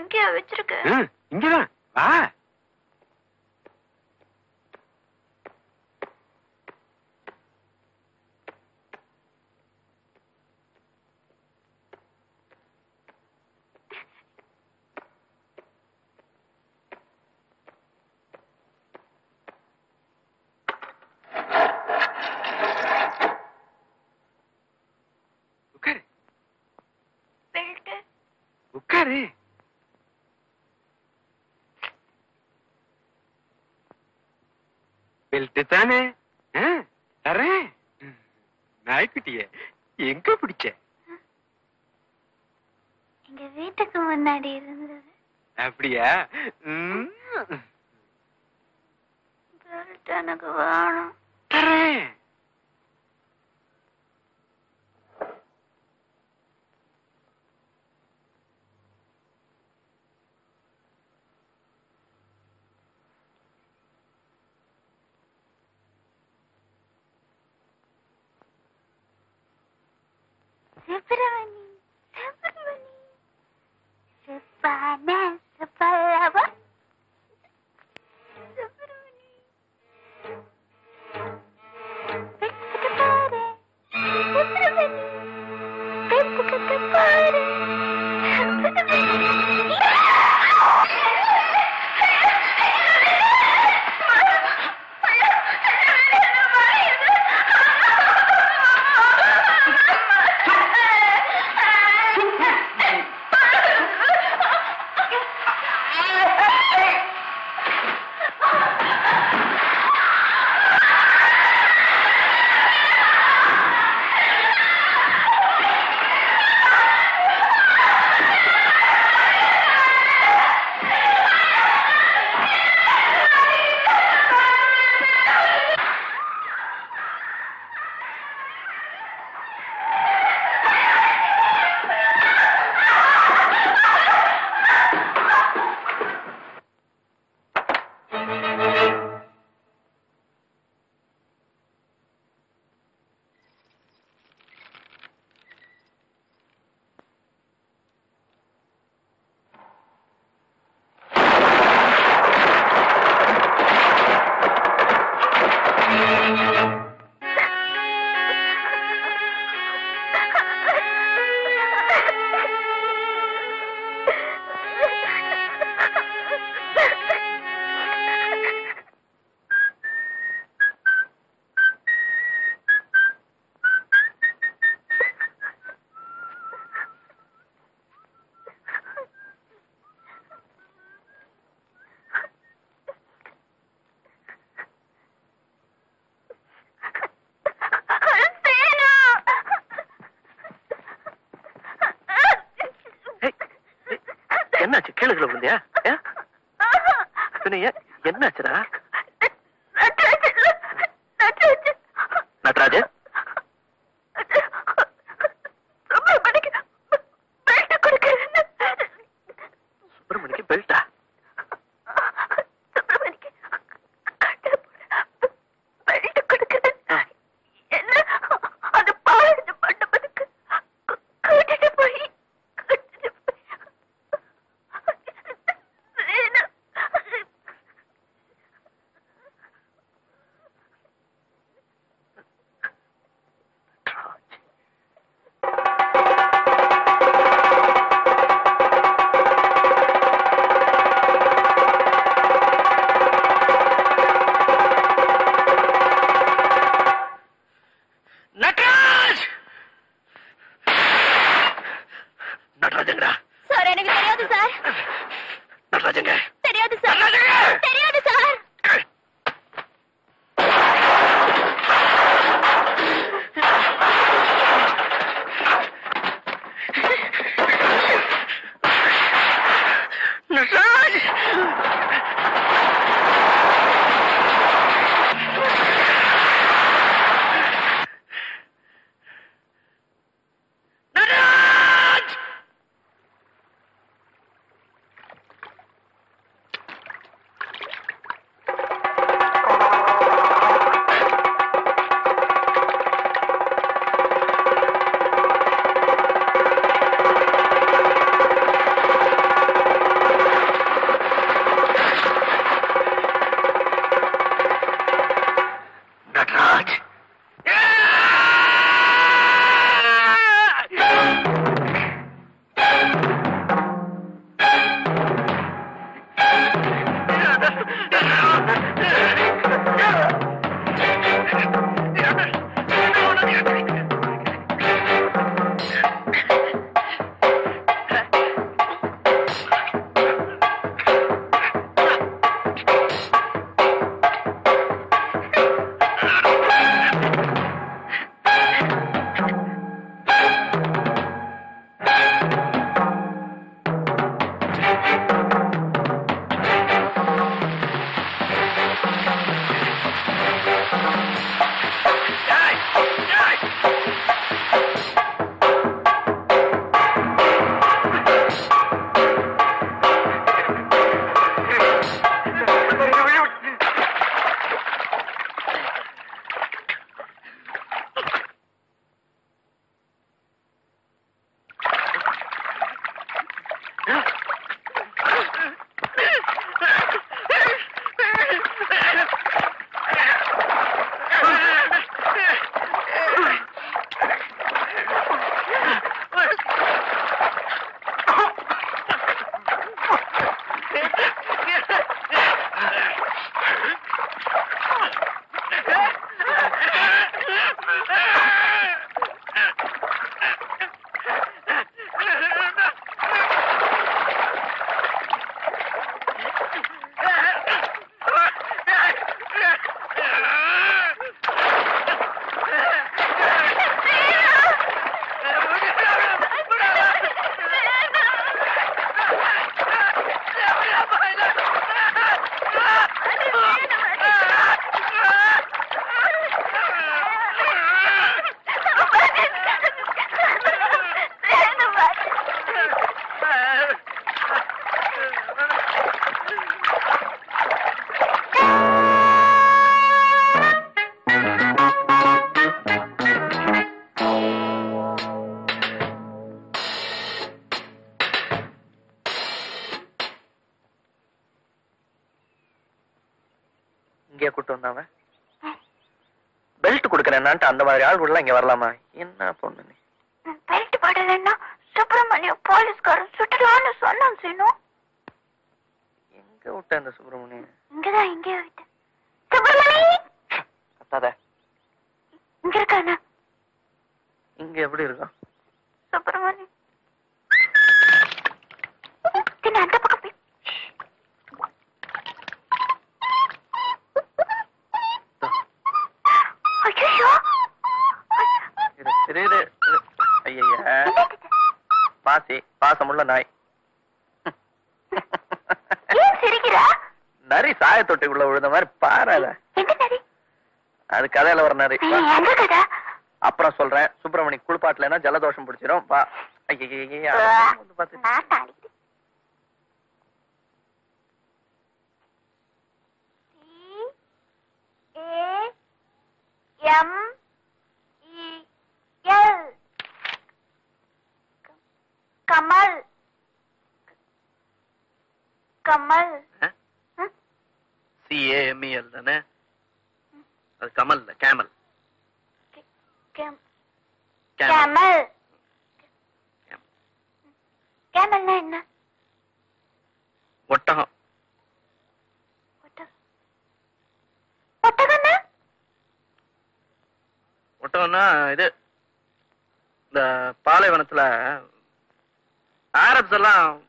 இங்கேயா வச்சிருக்க? இங்கதான். வா. பெல்ட் தானே தரேன் எங்க பிடிச்ச எங்க வீட்டுக்கு முன்னாடி இருந்தது அப்படியா எனக்கு வேணும் собрание. இங்க வரலாமா? ஆரம்பத்தெல்லாம்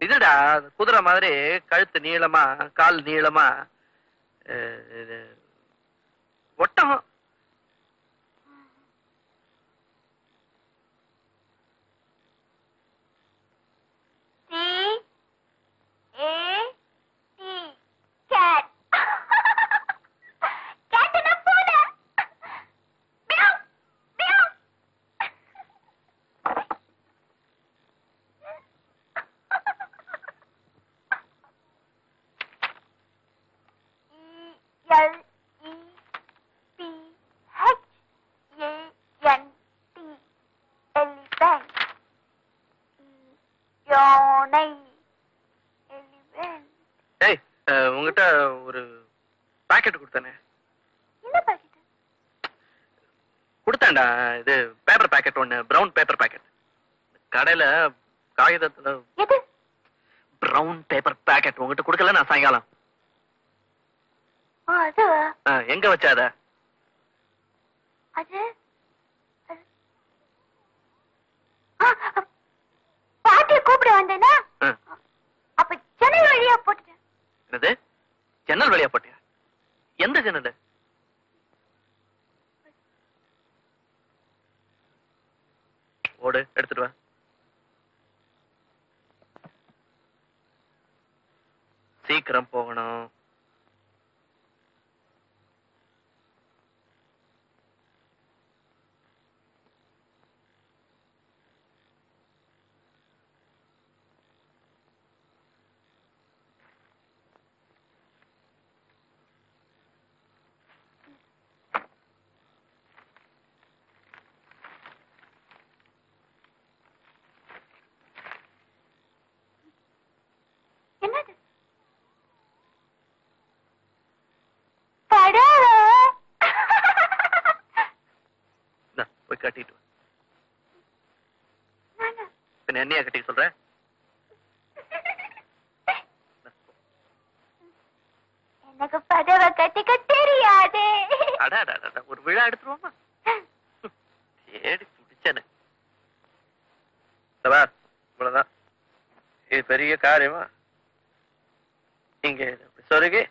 இதுடா குதிரை மாதிரி கழுத்து நீளமா கால் நீளமா ஒட்டகம். E, போய் கட்டிட்டு பின்ன என்னையா கட்டி சொல்ற? எனக்கு பதவ கட்டிக்க தெரியாதே. அடாடா ஒரு விழா எடுத்துருவோமா? தேடி பிடிச்சன இவ்வளவுதான். இது பெரிய காரியமா? இங்க சொருகி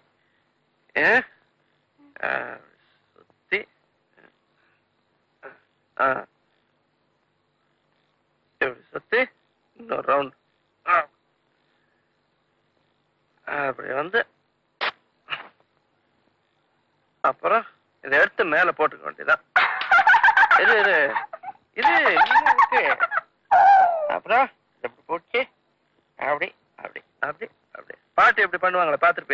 பண்ணுவாங்களே பார்த்துருப்பீங்க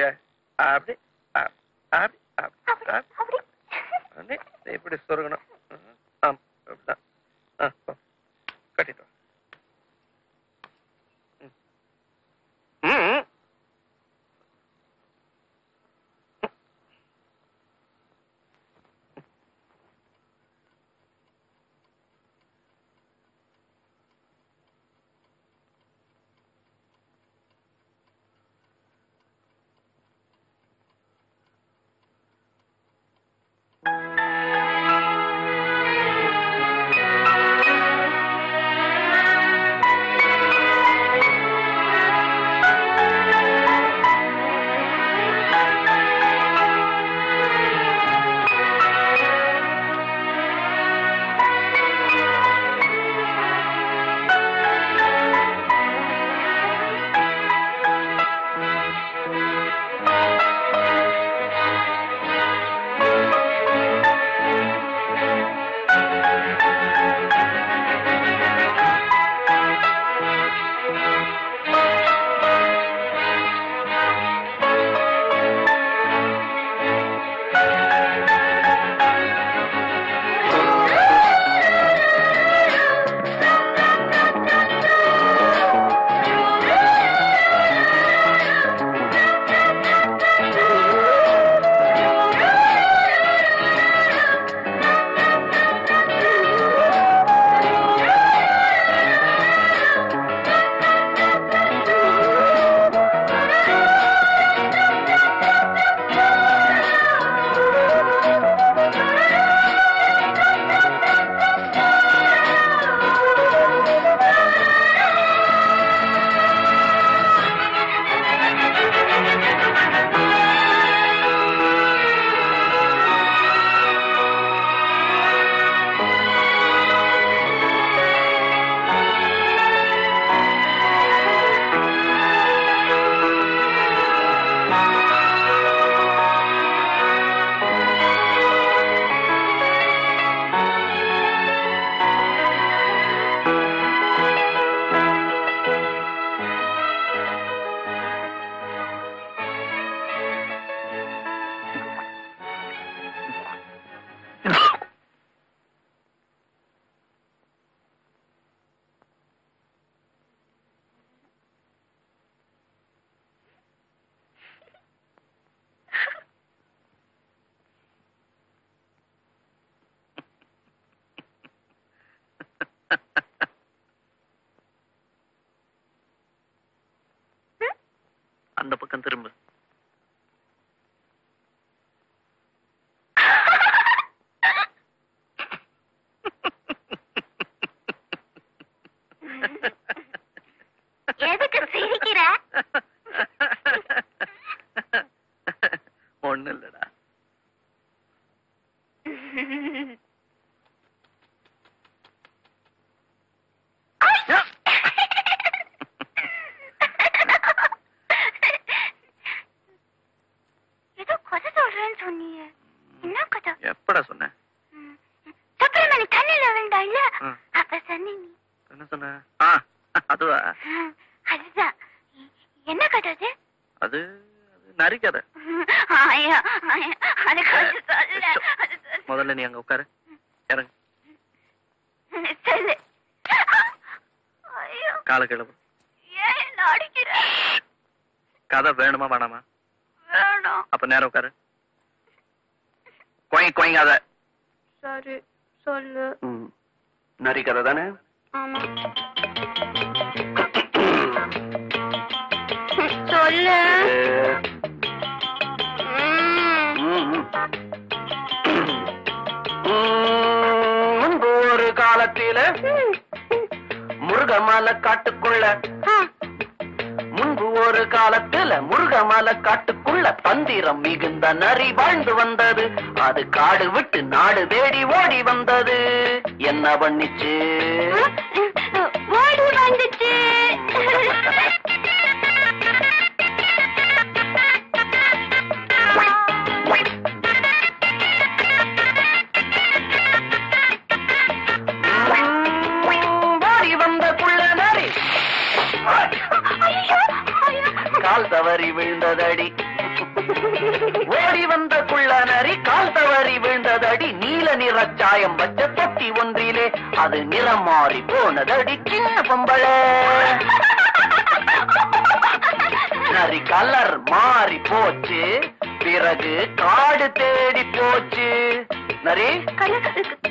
நரி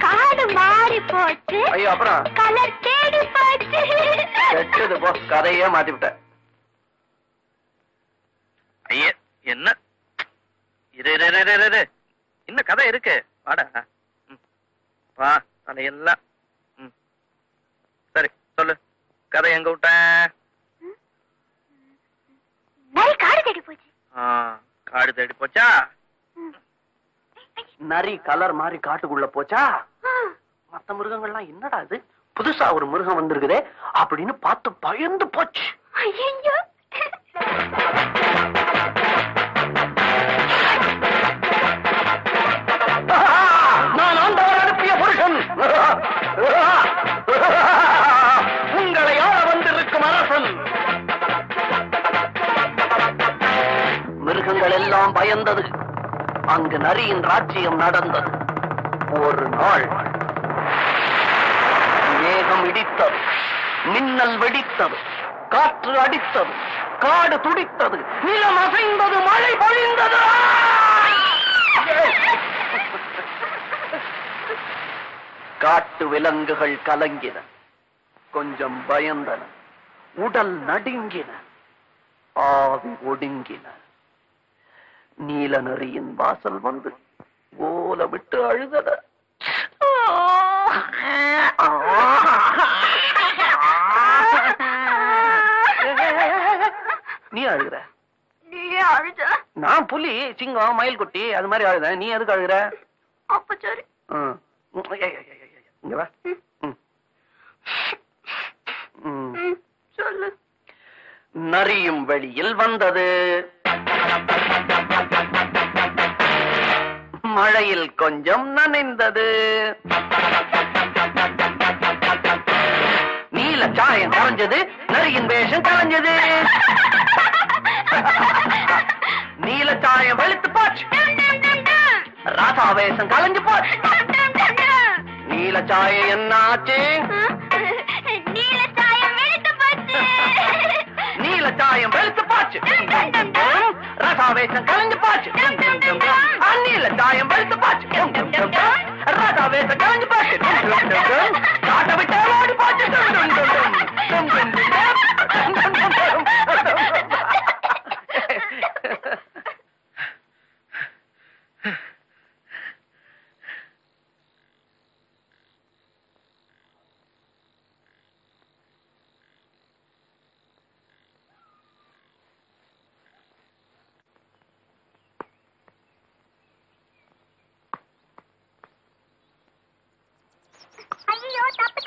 காடு மாறி போச்சு ஐயோ அப்புறம் கலர் தேடி போச்சு கெட்டது போ கதையே மாத்தி விட்ட ஐயே என்ன இரு இரு, இரு, இரு, இரு. இன்னும் கதை இருக்கு வாடா. வா கதையெல்லாம் ம். சரி சொல்லு கதை எங்க விட்ட காடு தேடி போச்சு ஆ, காடு தேடி போச்சா நரி கலர் மாதிரி காட்டுக்குள்ள போச்சா? மத்த மிருகங்கள்லாம் என்னடா இது? புதுசா ஒரு மிருகம் வந்திருக்குதே அப்படின்னு பார்த்து பயந்து போச்சு. நான் ஆண்டவர் அனுப்பிய புருஷன். உங்களை ஆள வந்திருக்கும் அரசன். மிருகங்கள் எல்லாம் பயந்தது. அங்கு நரியின் ராஜ்யம் நடந்தது. ஒரு நாள் மேகம் இடித்தது மின்னல் வெடித்தது காற்று அடித்தது காடு துடித்தது நிலம் அசைந்தது மழை பொழிந்தது. காட்டு விலங்குகள் கலங்கின கொஞ்சம் பயந்தன உடல் நடுங்கின ஆவி ஒடுங்கின. நீல நரியின் வாசல் வந்து ஓலமிட்டு அழுதன நீ அழுகிற? நான் புலி சிங்கம் மயில் குட்டி அது மாதிரி அழுத. நீ எதுக்கு அழுகிற? அப்ப சரி. இங்க வா. நரியும் வெளியில் வந்தது. மழையில் கொஞ்சம் நனைந்தது. நீல சாயம் கரைஞ்சது நரியின் வேஷம் கலைஞ்சது நீல சாயம் வெளுத்து போச்சு. ராசா வேஷம் கலைஞ்சு போச்சு. நீல சாயம் என்னாச்சு? நீல சாயம் வெளுத்து போச்சு. ரசாவேசம் கலைஞ்சு போச்சு. அண்ணியில சாயம் வெளுத்து போச்சு. ரசாவேசம் கலைஞ்சு போச்சு. காட்ட விட்டு ஓடி போச்சு. மாடு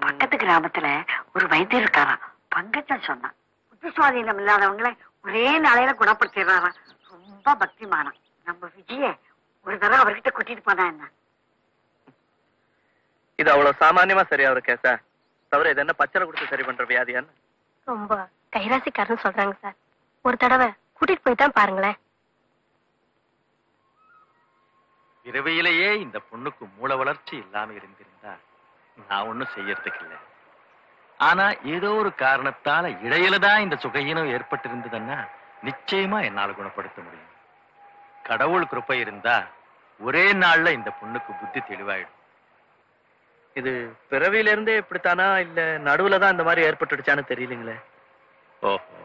பக்கத்து கிராமத்துல ஒரு வைத்தியர் இருக்காராம். பங்கஜன் சொன்னான். புத்தி சுவாதீனம் ஒரே நாளையில குணப்படுத்திடுறாராம். ரொம்ப பக்திமானம் நம்ம விஜய ஒரு தடவை அவர்கிட்ட கூட்டிட்டு போனா என்ன? இது அவ்வளவு சாமானியமா சரியா ஒரு கேசா? தவிர இது என்ன பச்சளை சரி பண்ற வியாதியான்னு? ரொம்ப கைராசிக்காரன்னு சொல்றாங்க சார். ஒரு தடவை கூட்டிட்டு போய் தான் பாருங்களேன். இரவையிலேயே இந்த பொண்ணுக்கு மூளை வளர்ச்சி இல்லாம இருந்திருந்தா நான் ஒண்ணும் செய்யறதுக்கு இல்ல ஆனா ஏதோ ஒரு காரணத்தால இடையில தான் இந்த சுகையினம் ஏற்பட்டிருந்ததுன்னா நிச்சயமா என்னால குணப்படுத்த முடியும். கடவுள் கிருப்பை இருந்தா ஒரே நாள்ல இந்த பொண்ணுக்கு புத்தி தெளிவாயிடும். இது பிறவியில இருந்தே இப்படித்தானா? இல்ல நடுவுல தான் இந்த மாதிரி ஏற்பட்டுடுச்சான்னு தெரியலங்களே? ஓஹோ.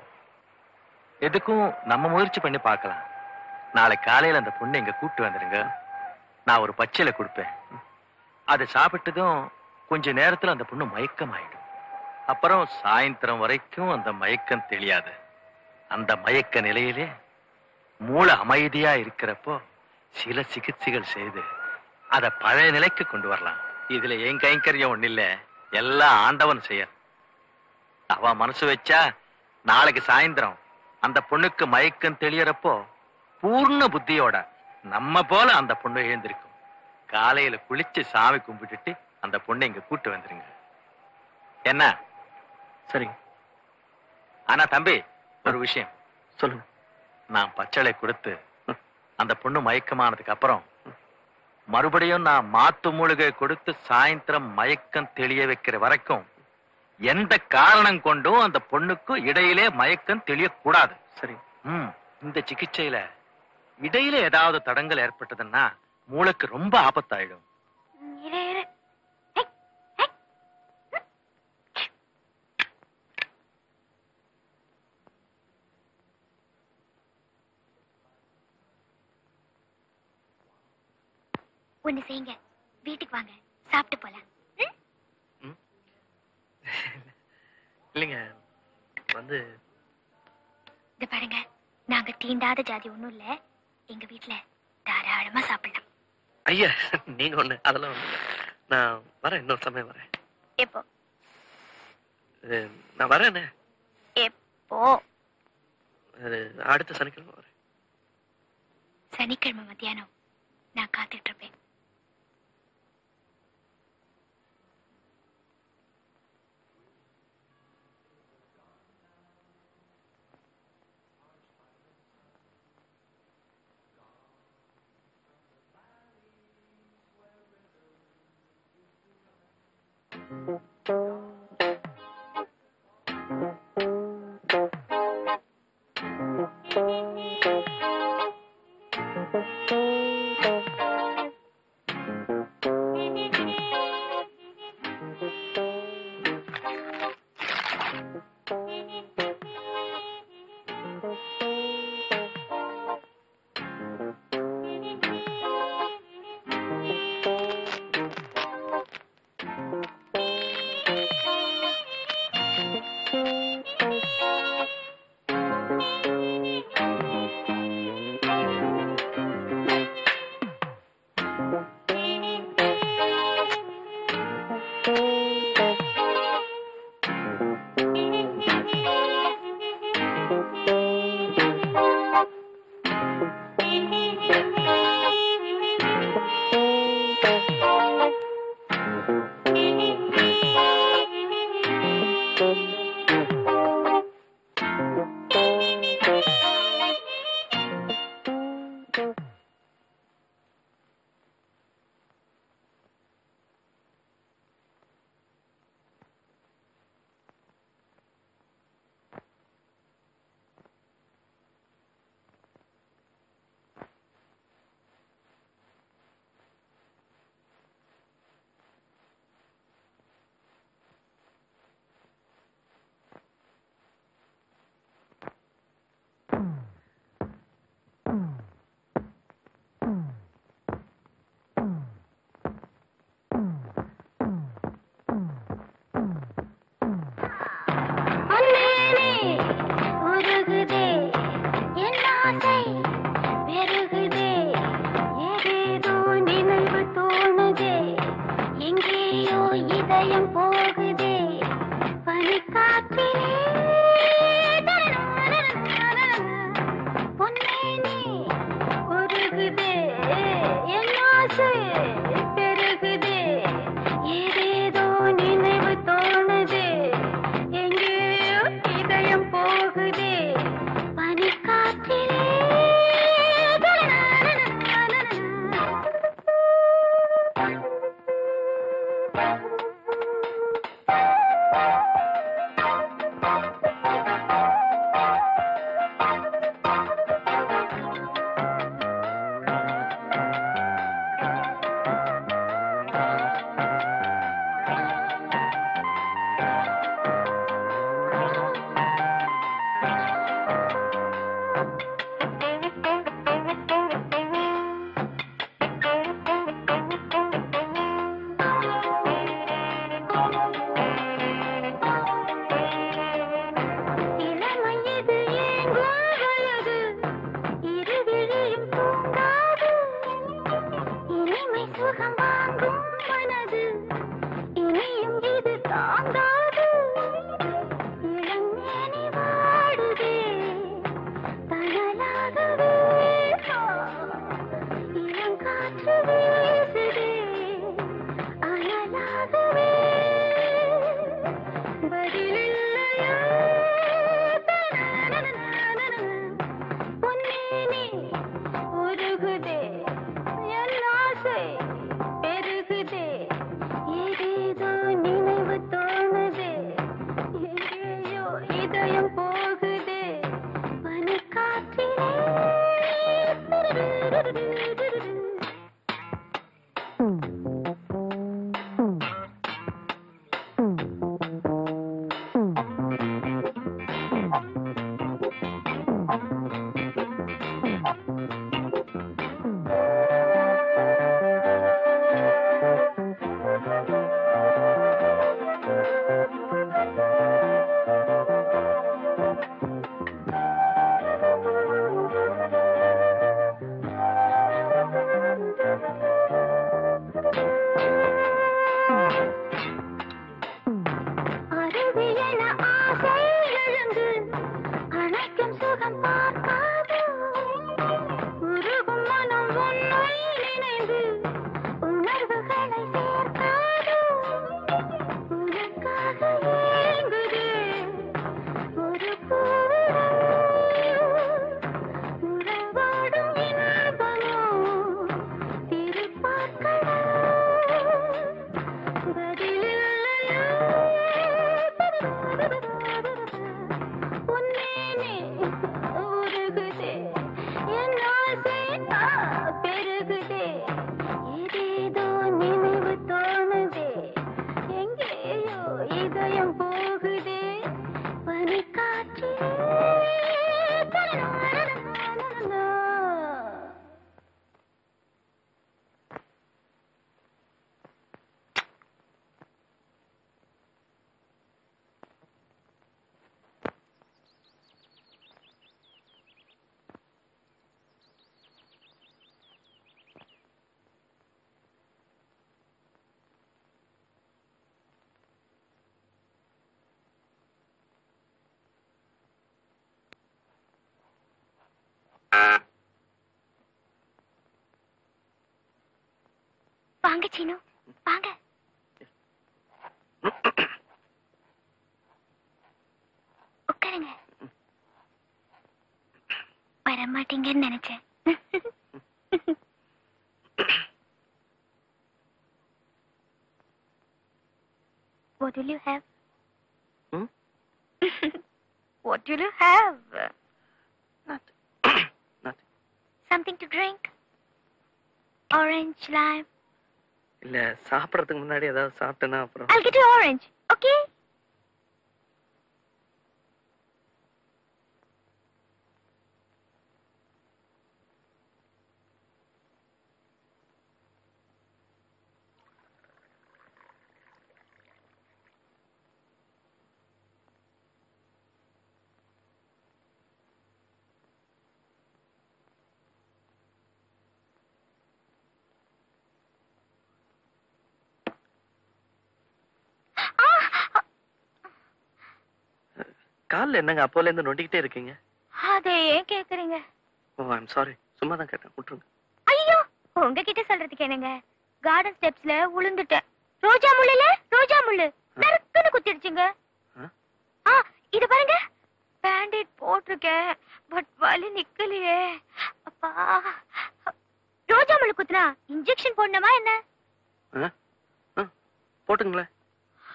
எதுக்கும் நம்ம முயற்சி பண்ணி பார்க்கலாம். நாளை காலையில அந்த பொண்ணை எங்க கூட்டு வந்துருங்க. நான் ஒரு பச்சையில கொடுப்பேன். அதை சாப்பிட்டதும் கொஞ்ச நேரத்துல அந்த பொண்ணு மயக்கமாயிடும். அப்புறம் சாயந்தரம் வரைக்கும் அந்த மயக்கம் தெரியாது அந்த மயக்க நிலையிலே மூளை அமைதியா இருக்கிறப்போ சில சிகிச்சைகள் செய்து அதை பழைய நிலைக்கு கொண்டு வரலாம். இதுல என் கைங்கரியம் ஒண்ணு இல்ல? எல்லாம் ஆண்டவன் செய்ய அவன் மனசு வச்சா நாளைக்கு சாயந்தரம் அந்த பொண்ணுக்கு மயக்கம் தெளியறப்போ பூர்ண புத்தியோட நம்ம போல அந்த பொண்ணு எழுந்திருக்கும். காலையில குளிச்சு சாமி கும்பிட்டுட்டு அந்த பொண்ணை இங்க கூட்டு வந்துருங்க. என்ன? சரிங்க ஆனா தம்பி ஒரு விஷயம். சொல்லுங்க. நான் பச்சளை கொடுத்து அந்த பொண்ணு மயக்கமானதுக்கு அப்புறம் மறுபடியும் நான் மாத்து மூலிகை கொடுத்து சாயந்தரம் மயக்கம் தெளிய வைக்கிற வரைக்கும் எந்த காரணம் கொண்டும் அந்த பொண்ணுக்கு இடையிலே மயக்கம் தெளியக்கூடாது. சரி. ம் இந்த சிகிச்சையில இடையில ஏதாவது தடங்கள் ஏற்பட்டதுன்னா மூளைக்கு ரொம்ப ஆபத்தாயிடும். ஒண்ணு செய்யுங்க. வீட்டுக்கு வாங்க. சாப்பிட்டு போலாம். இல்லைங்க. வந்து இந்த பாருங்க. நாங்க தீண்டாத ஜாதி ஒண்ணும் இல்ல. எங்க வீட்ல தாராளமா சாப்பிடலாம். ஐயா நீங்க ஒண்ணு அதெல்லாம் ஒண்ணு. நான் வரேன் இன்னொரு சமயம் வரேன். எப்போ? நான் வரேனே எப்போ? அடுத்த சனிக்கிழமை வரேன். சனிக்கிழமை மத்தியானம் நான் காத்துட்டு இருப்பேன். thank you வாங்க சீனு வாங்க உட்காருங்க வரமாட்டீங்கன்னு நினைச்சேன் What will you have? Hmm? what will you have? Orange lime இல்ல சாப்பிடுறதுக்கு முன்னாடி ஏதாவது சாப்பிட்டேனா அப்புறம் I'll get you orange. Okay? கால்ல என்னங்க அப்போல இருந்து நொண்டிக்கிட்டே இருக்கீங்க? அதை ஏன் கேக்குறீங்க? ஓ ஐம் சாரி சும்மா தான் கேட்டேன். விட்டுருங்க. ஐயோ உங்ககிட்ட சொல்றதுக்கு என்னங்க? கார்டன் ஸ்டெப்ஸ்ல உளுந்துட்டேன். ரோஜா முள்ளுல? ரோஜா முள்ளு. நறுக்குன்னு குத்திடுச்சுங்க ஆ? இது பாருங்க. பேண்டேட் போட்டிருக்கேன். பட் வலி நிக்கலையே. அப்பா. ரோஜா முள்ளு குத்துனா இன்ஜெக்ஷன் போடணுமா என்ன? போட்டுங்களேன்.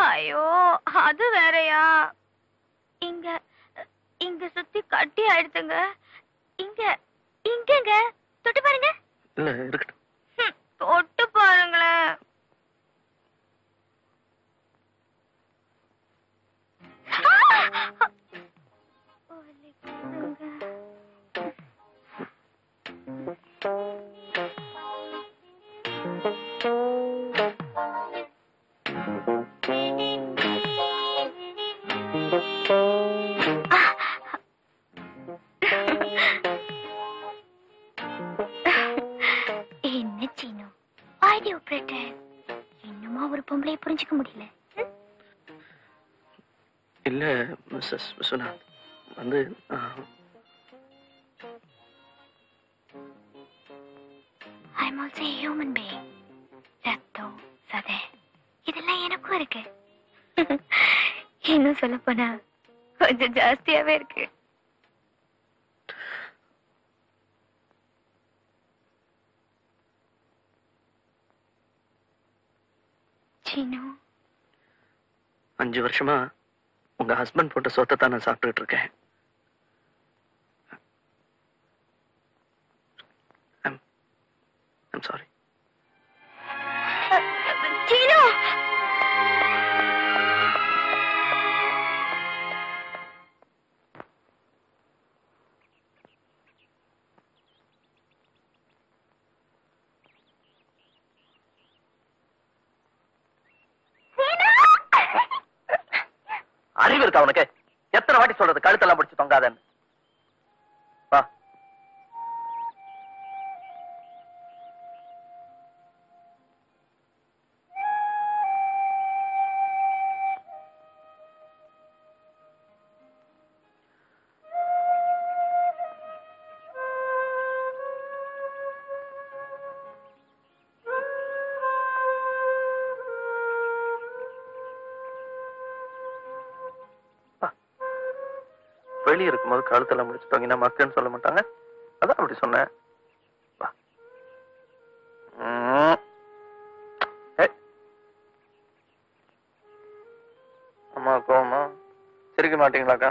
ஐயோ அது வேறயா? இங்க இங்க சுத்தி கட்டி ஆயிடுத்துங்க இங்க இங்கங்க. தொட்டு பாருங்க. இல்ல இருக்கட்டும். தொட்டு பாருங்களேன். ஆ! என்ன you pretend இன்னுமா ஒரு பொம்பளைய புரிஞ்சுக்க முடியல. இல்ல மிஸ்ஸஸ் விஸ்வநாத் வந்து ஆ, I'm also a human being. ரத்தம் சதை இதெல்லாம் எனக்கும் இருக்கு. [laughs] இன்னும் சொல்ல போனா கொஞ்சம் ஜாஸ்தியாவே இருக்கு சீனு அஞ்சு வருஷமா உங்க ஹஸ்பண்ட் போட்ட சொத்தை தான் நான் சாப்பிட்டுட்டு இருக்கேன். இருக்கா உனக்கு வெளியே கழுத்தில் கழுத்தெல்லாம் முடிச்சு மக்குன்னு சொல்ல மாட்டாங்க? அதான் அப்படி சொன்னேன். அம்மா கோவமா? சிரிக்க மாட்டீங்களாக்கா?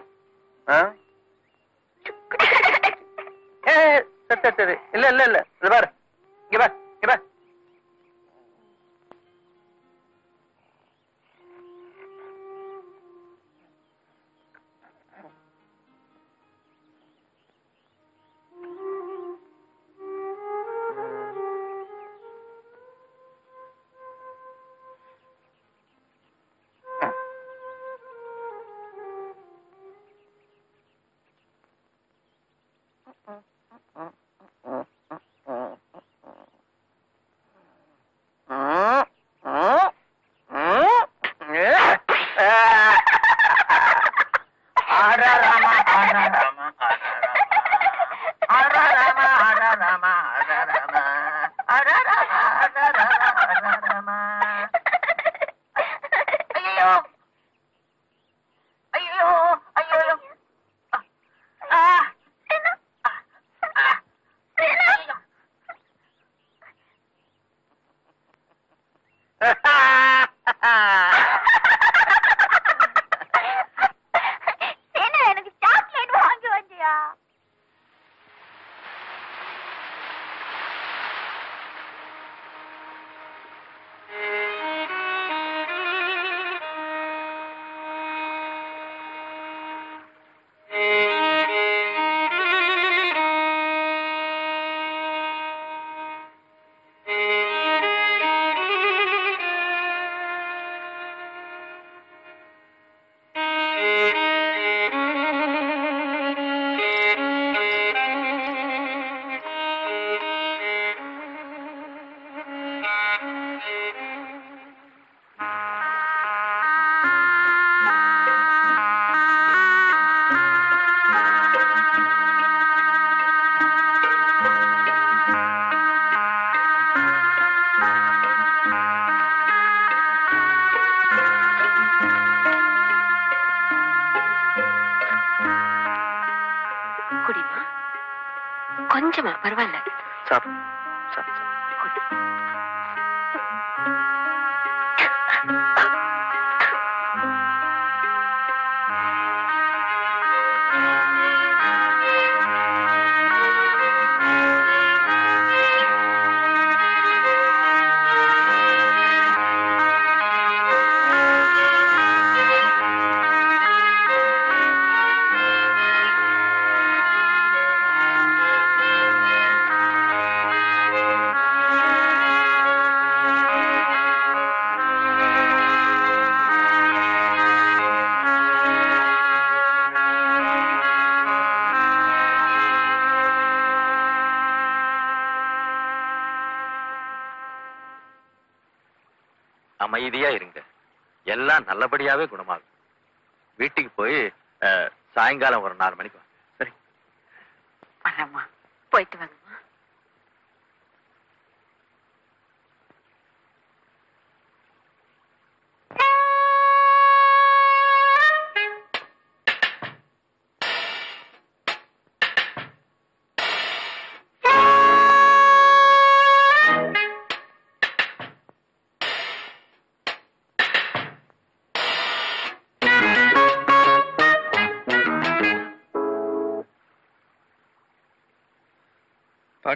நல்லபடியாவே குணமாகும். வீட்டுக்கு போய் சாயங்காலம் ஒரு நாலு மணிக்கு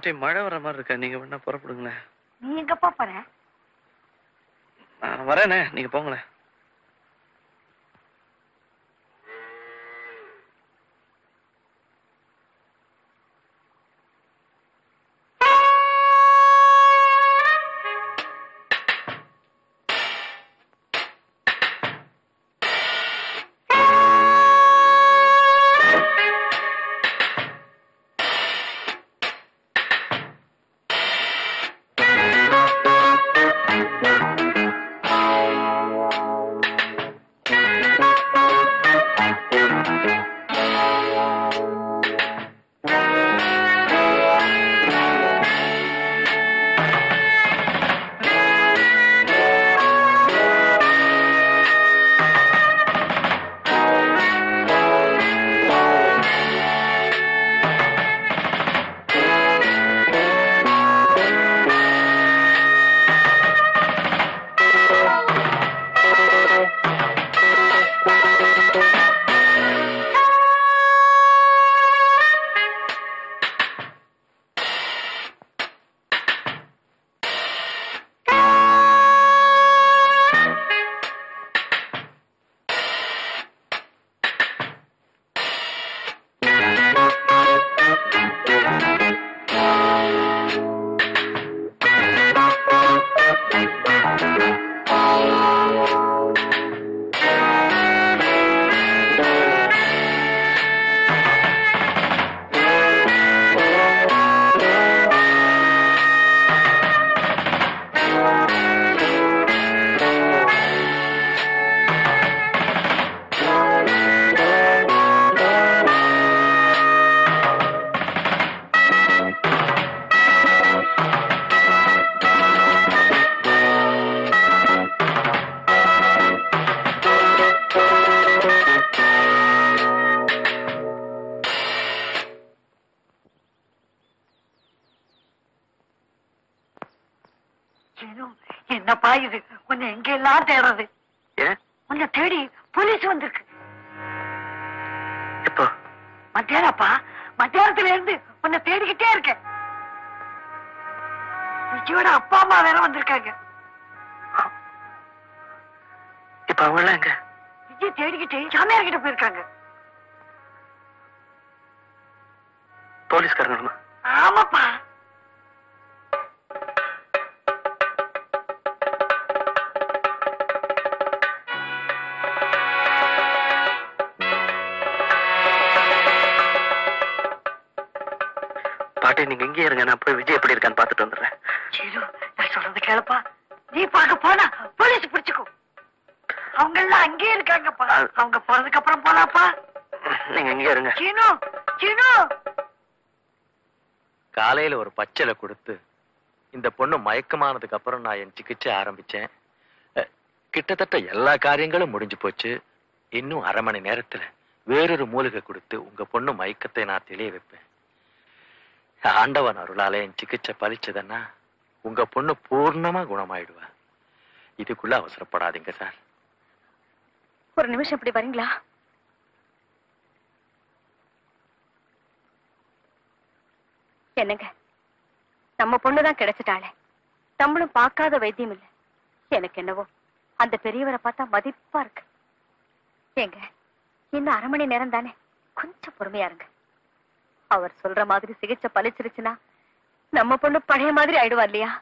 வந்துட்டு மழை வர மாதிரி இருக்கா? நீங்க வேணா புறப்படுங்களேன். நீ எங்கப்பா நான் வரேனே நீங்க போங்களேன். Sugar காய்ச்சலை கொடுத்து இந்த பொண்ணு மயக்கமானதுக்கு அப்புறம் நான் என் சிகிச்சை ஆரம்பிச்சேன். கிட்டத்தட்ட எல்லா காரியங்களும் முடிஞ்சு போச்சு. இன்னும் அரை மணி நேரத்துல வேறொரு மூலிகை கொடுத்து உங்க பொண்ணு மயக்கத்தை நான் தெளிய வைப்பேன். ஆண்டவன் அருளால என் சிகிச்சை பழிச்சதுன்னா உங்க பொண்ணு பூர்ணமா குணமாயிடுவா. இதுக்குள்ள அவசரப்படாதீங்க சார். ஒரு நிமிஷம் இப்படி வரீங்களா? என்னங்க? நம்ம பொண்ணுதான் கிடைச்சிட்டாளே. நம்மளும் பார்க்காத வைத்தியம் இல்ல. எனக்கு என்னவோ அந்த பெரியவரை பார்த்தா மதிப்பா இருக்கு. ஏங்க இன்னும் அரை மணி நேரம் தானே? கொஞ்சம் பொறுமையா இருங்க. அவர் சொல்ற மாதிரி சிகிச்சை பழிச்சிருச்சுன்னா நம்ம பொண்ணு பழைய மாதிரி ஆயிடுவா இல்லையா?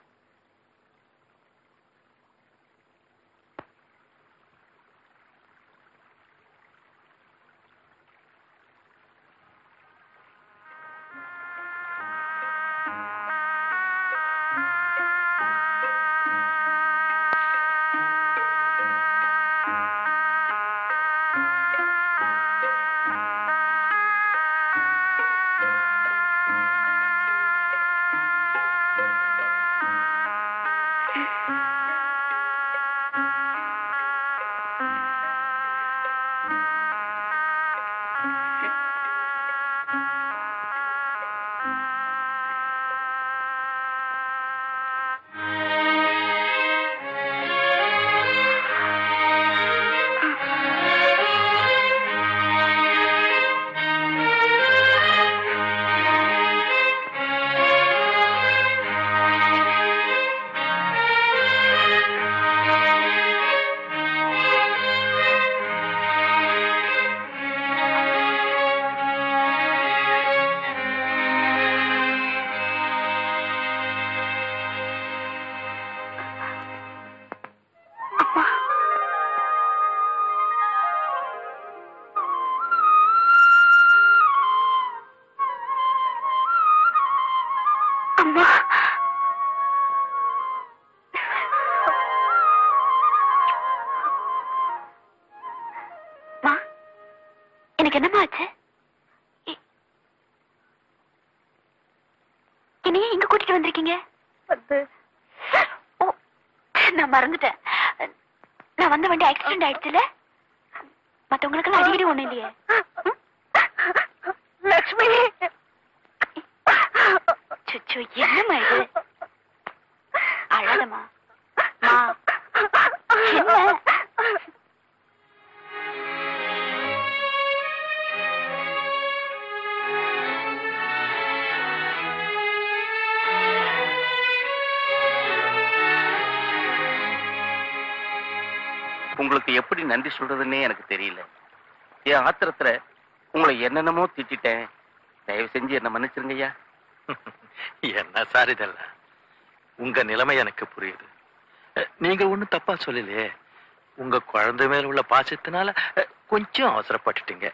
இ- என்னைய இங்க கூட்டிட்டு வந்திருக்கீங்க? நான் மறந்துட்டேன். நான் வந்த வண்டி ஆக்சிடென்ட் ஆயிடுச்சுல? நன்றி சொல்றதுன்னே எனக்கு தெரியல. என் ஆத்திரத்துல உங்களை என்னென்னமோ திட்டிட்டேன். தயவு செஞ்சு என்ன மன்னிச்சிருங்க ஐயா என்ன சார் இதெல்லாம்? உங்க நிலைமை எனக்கு புரியுது. நீங்க ஒண்ணும் தப்பா சொல்லலையே உங்க குழந்தை மேல உள்ள பாசத்தினால கொஞ்சம் அவசரப்பட்டுட்டீங்க.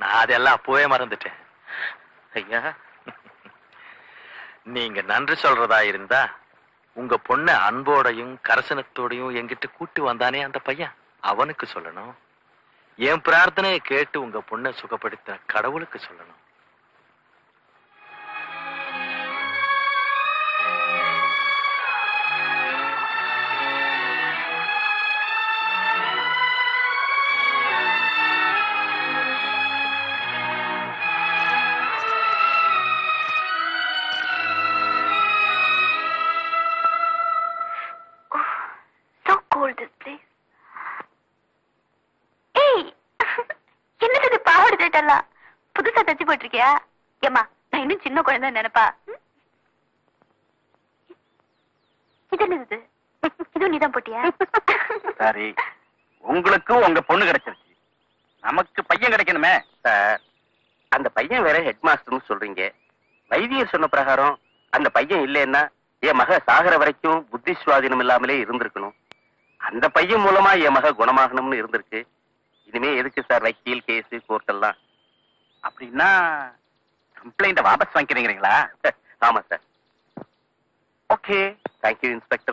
நான் அதெல்லாம் அப்பவே மறந்துட்டேன். ஐயா. நீங்க நன்றி சொல்றதா இருந்தா உங்க பொண்ண அன்போடையும் கரசனத்தோடையும் என்கிட்ட கூட்டி வந்தானே அந்த பையன். அவனுக்கு சொல்லணும். என் பிரார்த்தனையை கேட்டு உங்க பொண்ணை சுகப்படுத்த கடவுளுக்கு சொல்லணும். உங்களுக்கும் உங்க பொண்ணு கிடைச்சிருச்சு? நமக்கு பையன் கிடைக்கணுமே. சார் அந்த பையன் வேற ஹெட் மாஸ்டர்னு சொல்றீங்க. வைத்தியர் சொன்ன பிரகாரம் அந்த பையன் இல்லைன்னா என் மக சாகர வரைக்கும் புத்தி சுவாதீனம் இல்லாமலே இருந்திருக்கணும். அந்த பையன் மூலமா என் மக குணமாகணும்னு இருந்திருக்கு. இனிமே எதுக்கு சார் வக்கீல் கேஸ் கோர்ட் எல்லாம் அப்படின்னா கம்ப்ளைண்ட வாபஸ் வாங்கிக்கிறீங்களா ஆமா சார். ஓகே தேங்க்யூ இன்ஸ்பெக்டர்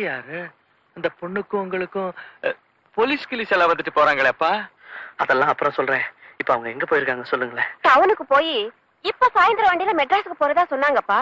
அது யாரு? இந்த பொண்ணுக்கும் உங்களுக்கும் போலீஸ் கிளி செலவு வந்துட்டு போறாங்களேப்பா அதெல்லாம் அப்புறம் சொல்றேன். இப்ப அவங்க எங்க போயிருக்காங்க சொல்லுங்களேன். டவுனுக்கு போய் இப்ப சாயந்தரம் வண்டியில மெட்ராஸுக்கு போறதா சொன்னாங்கப்பா.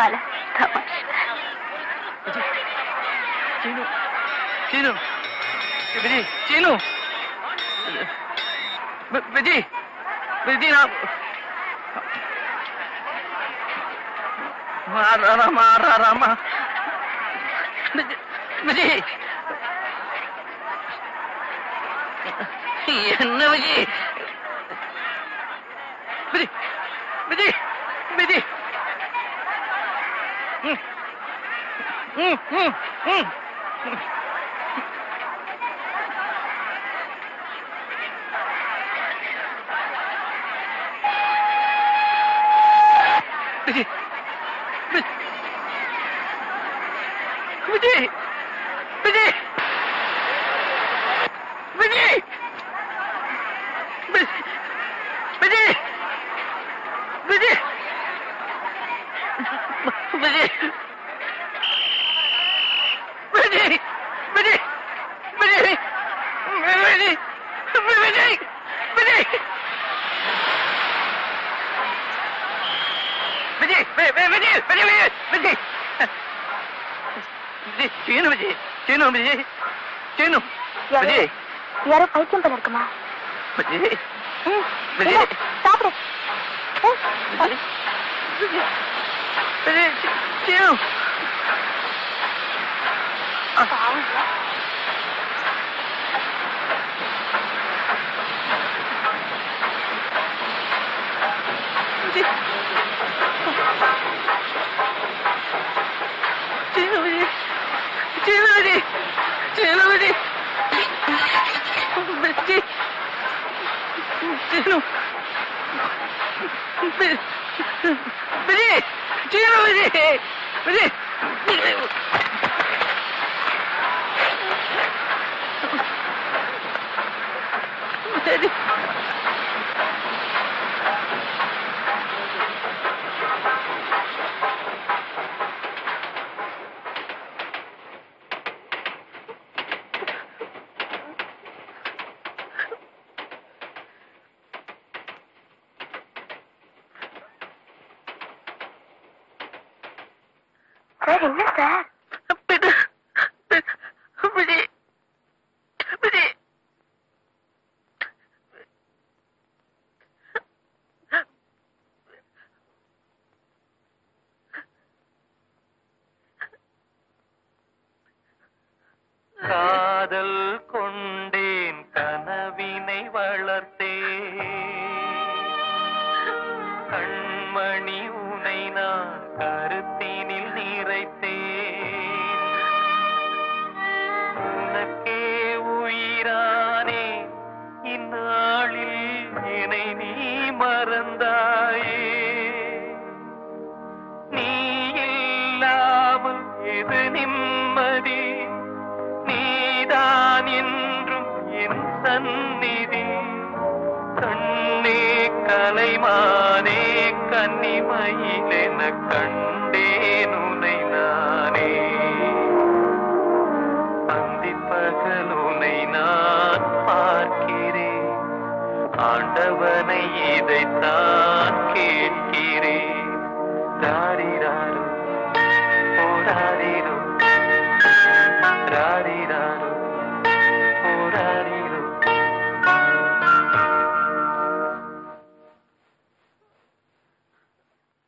gọi là thợ Chinu Chinu Bedi Chinu Bedi Bedi nào. Marah marah ramah Bedi Bedi என்ன விஜய்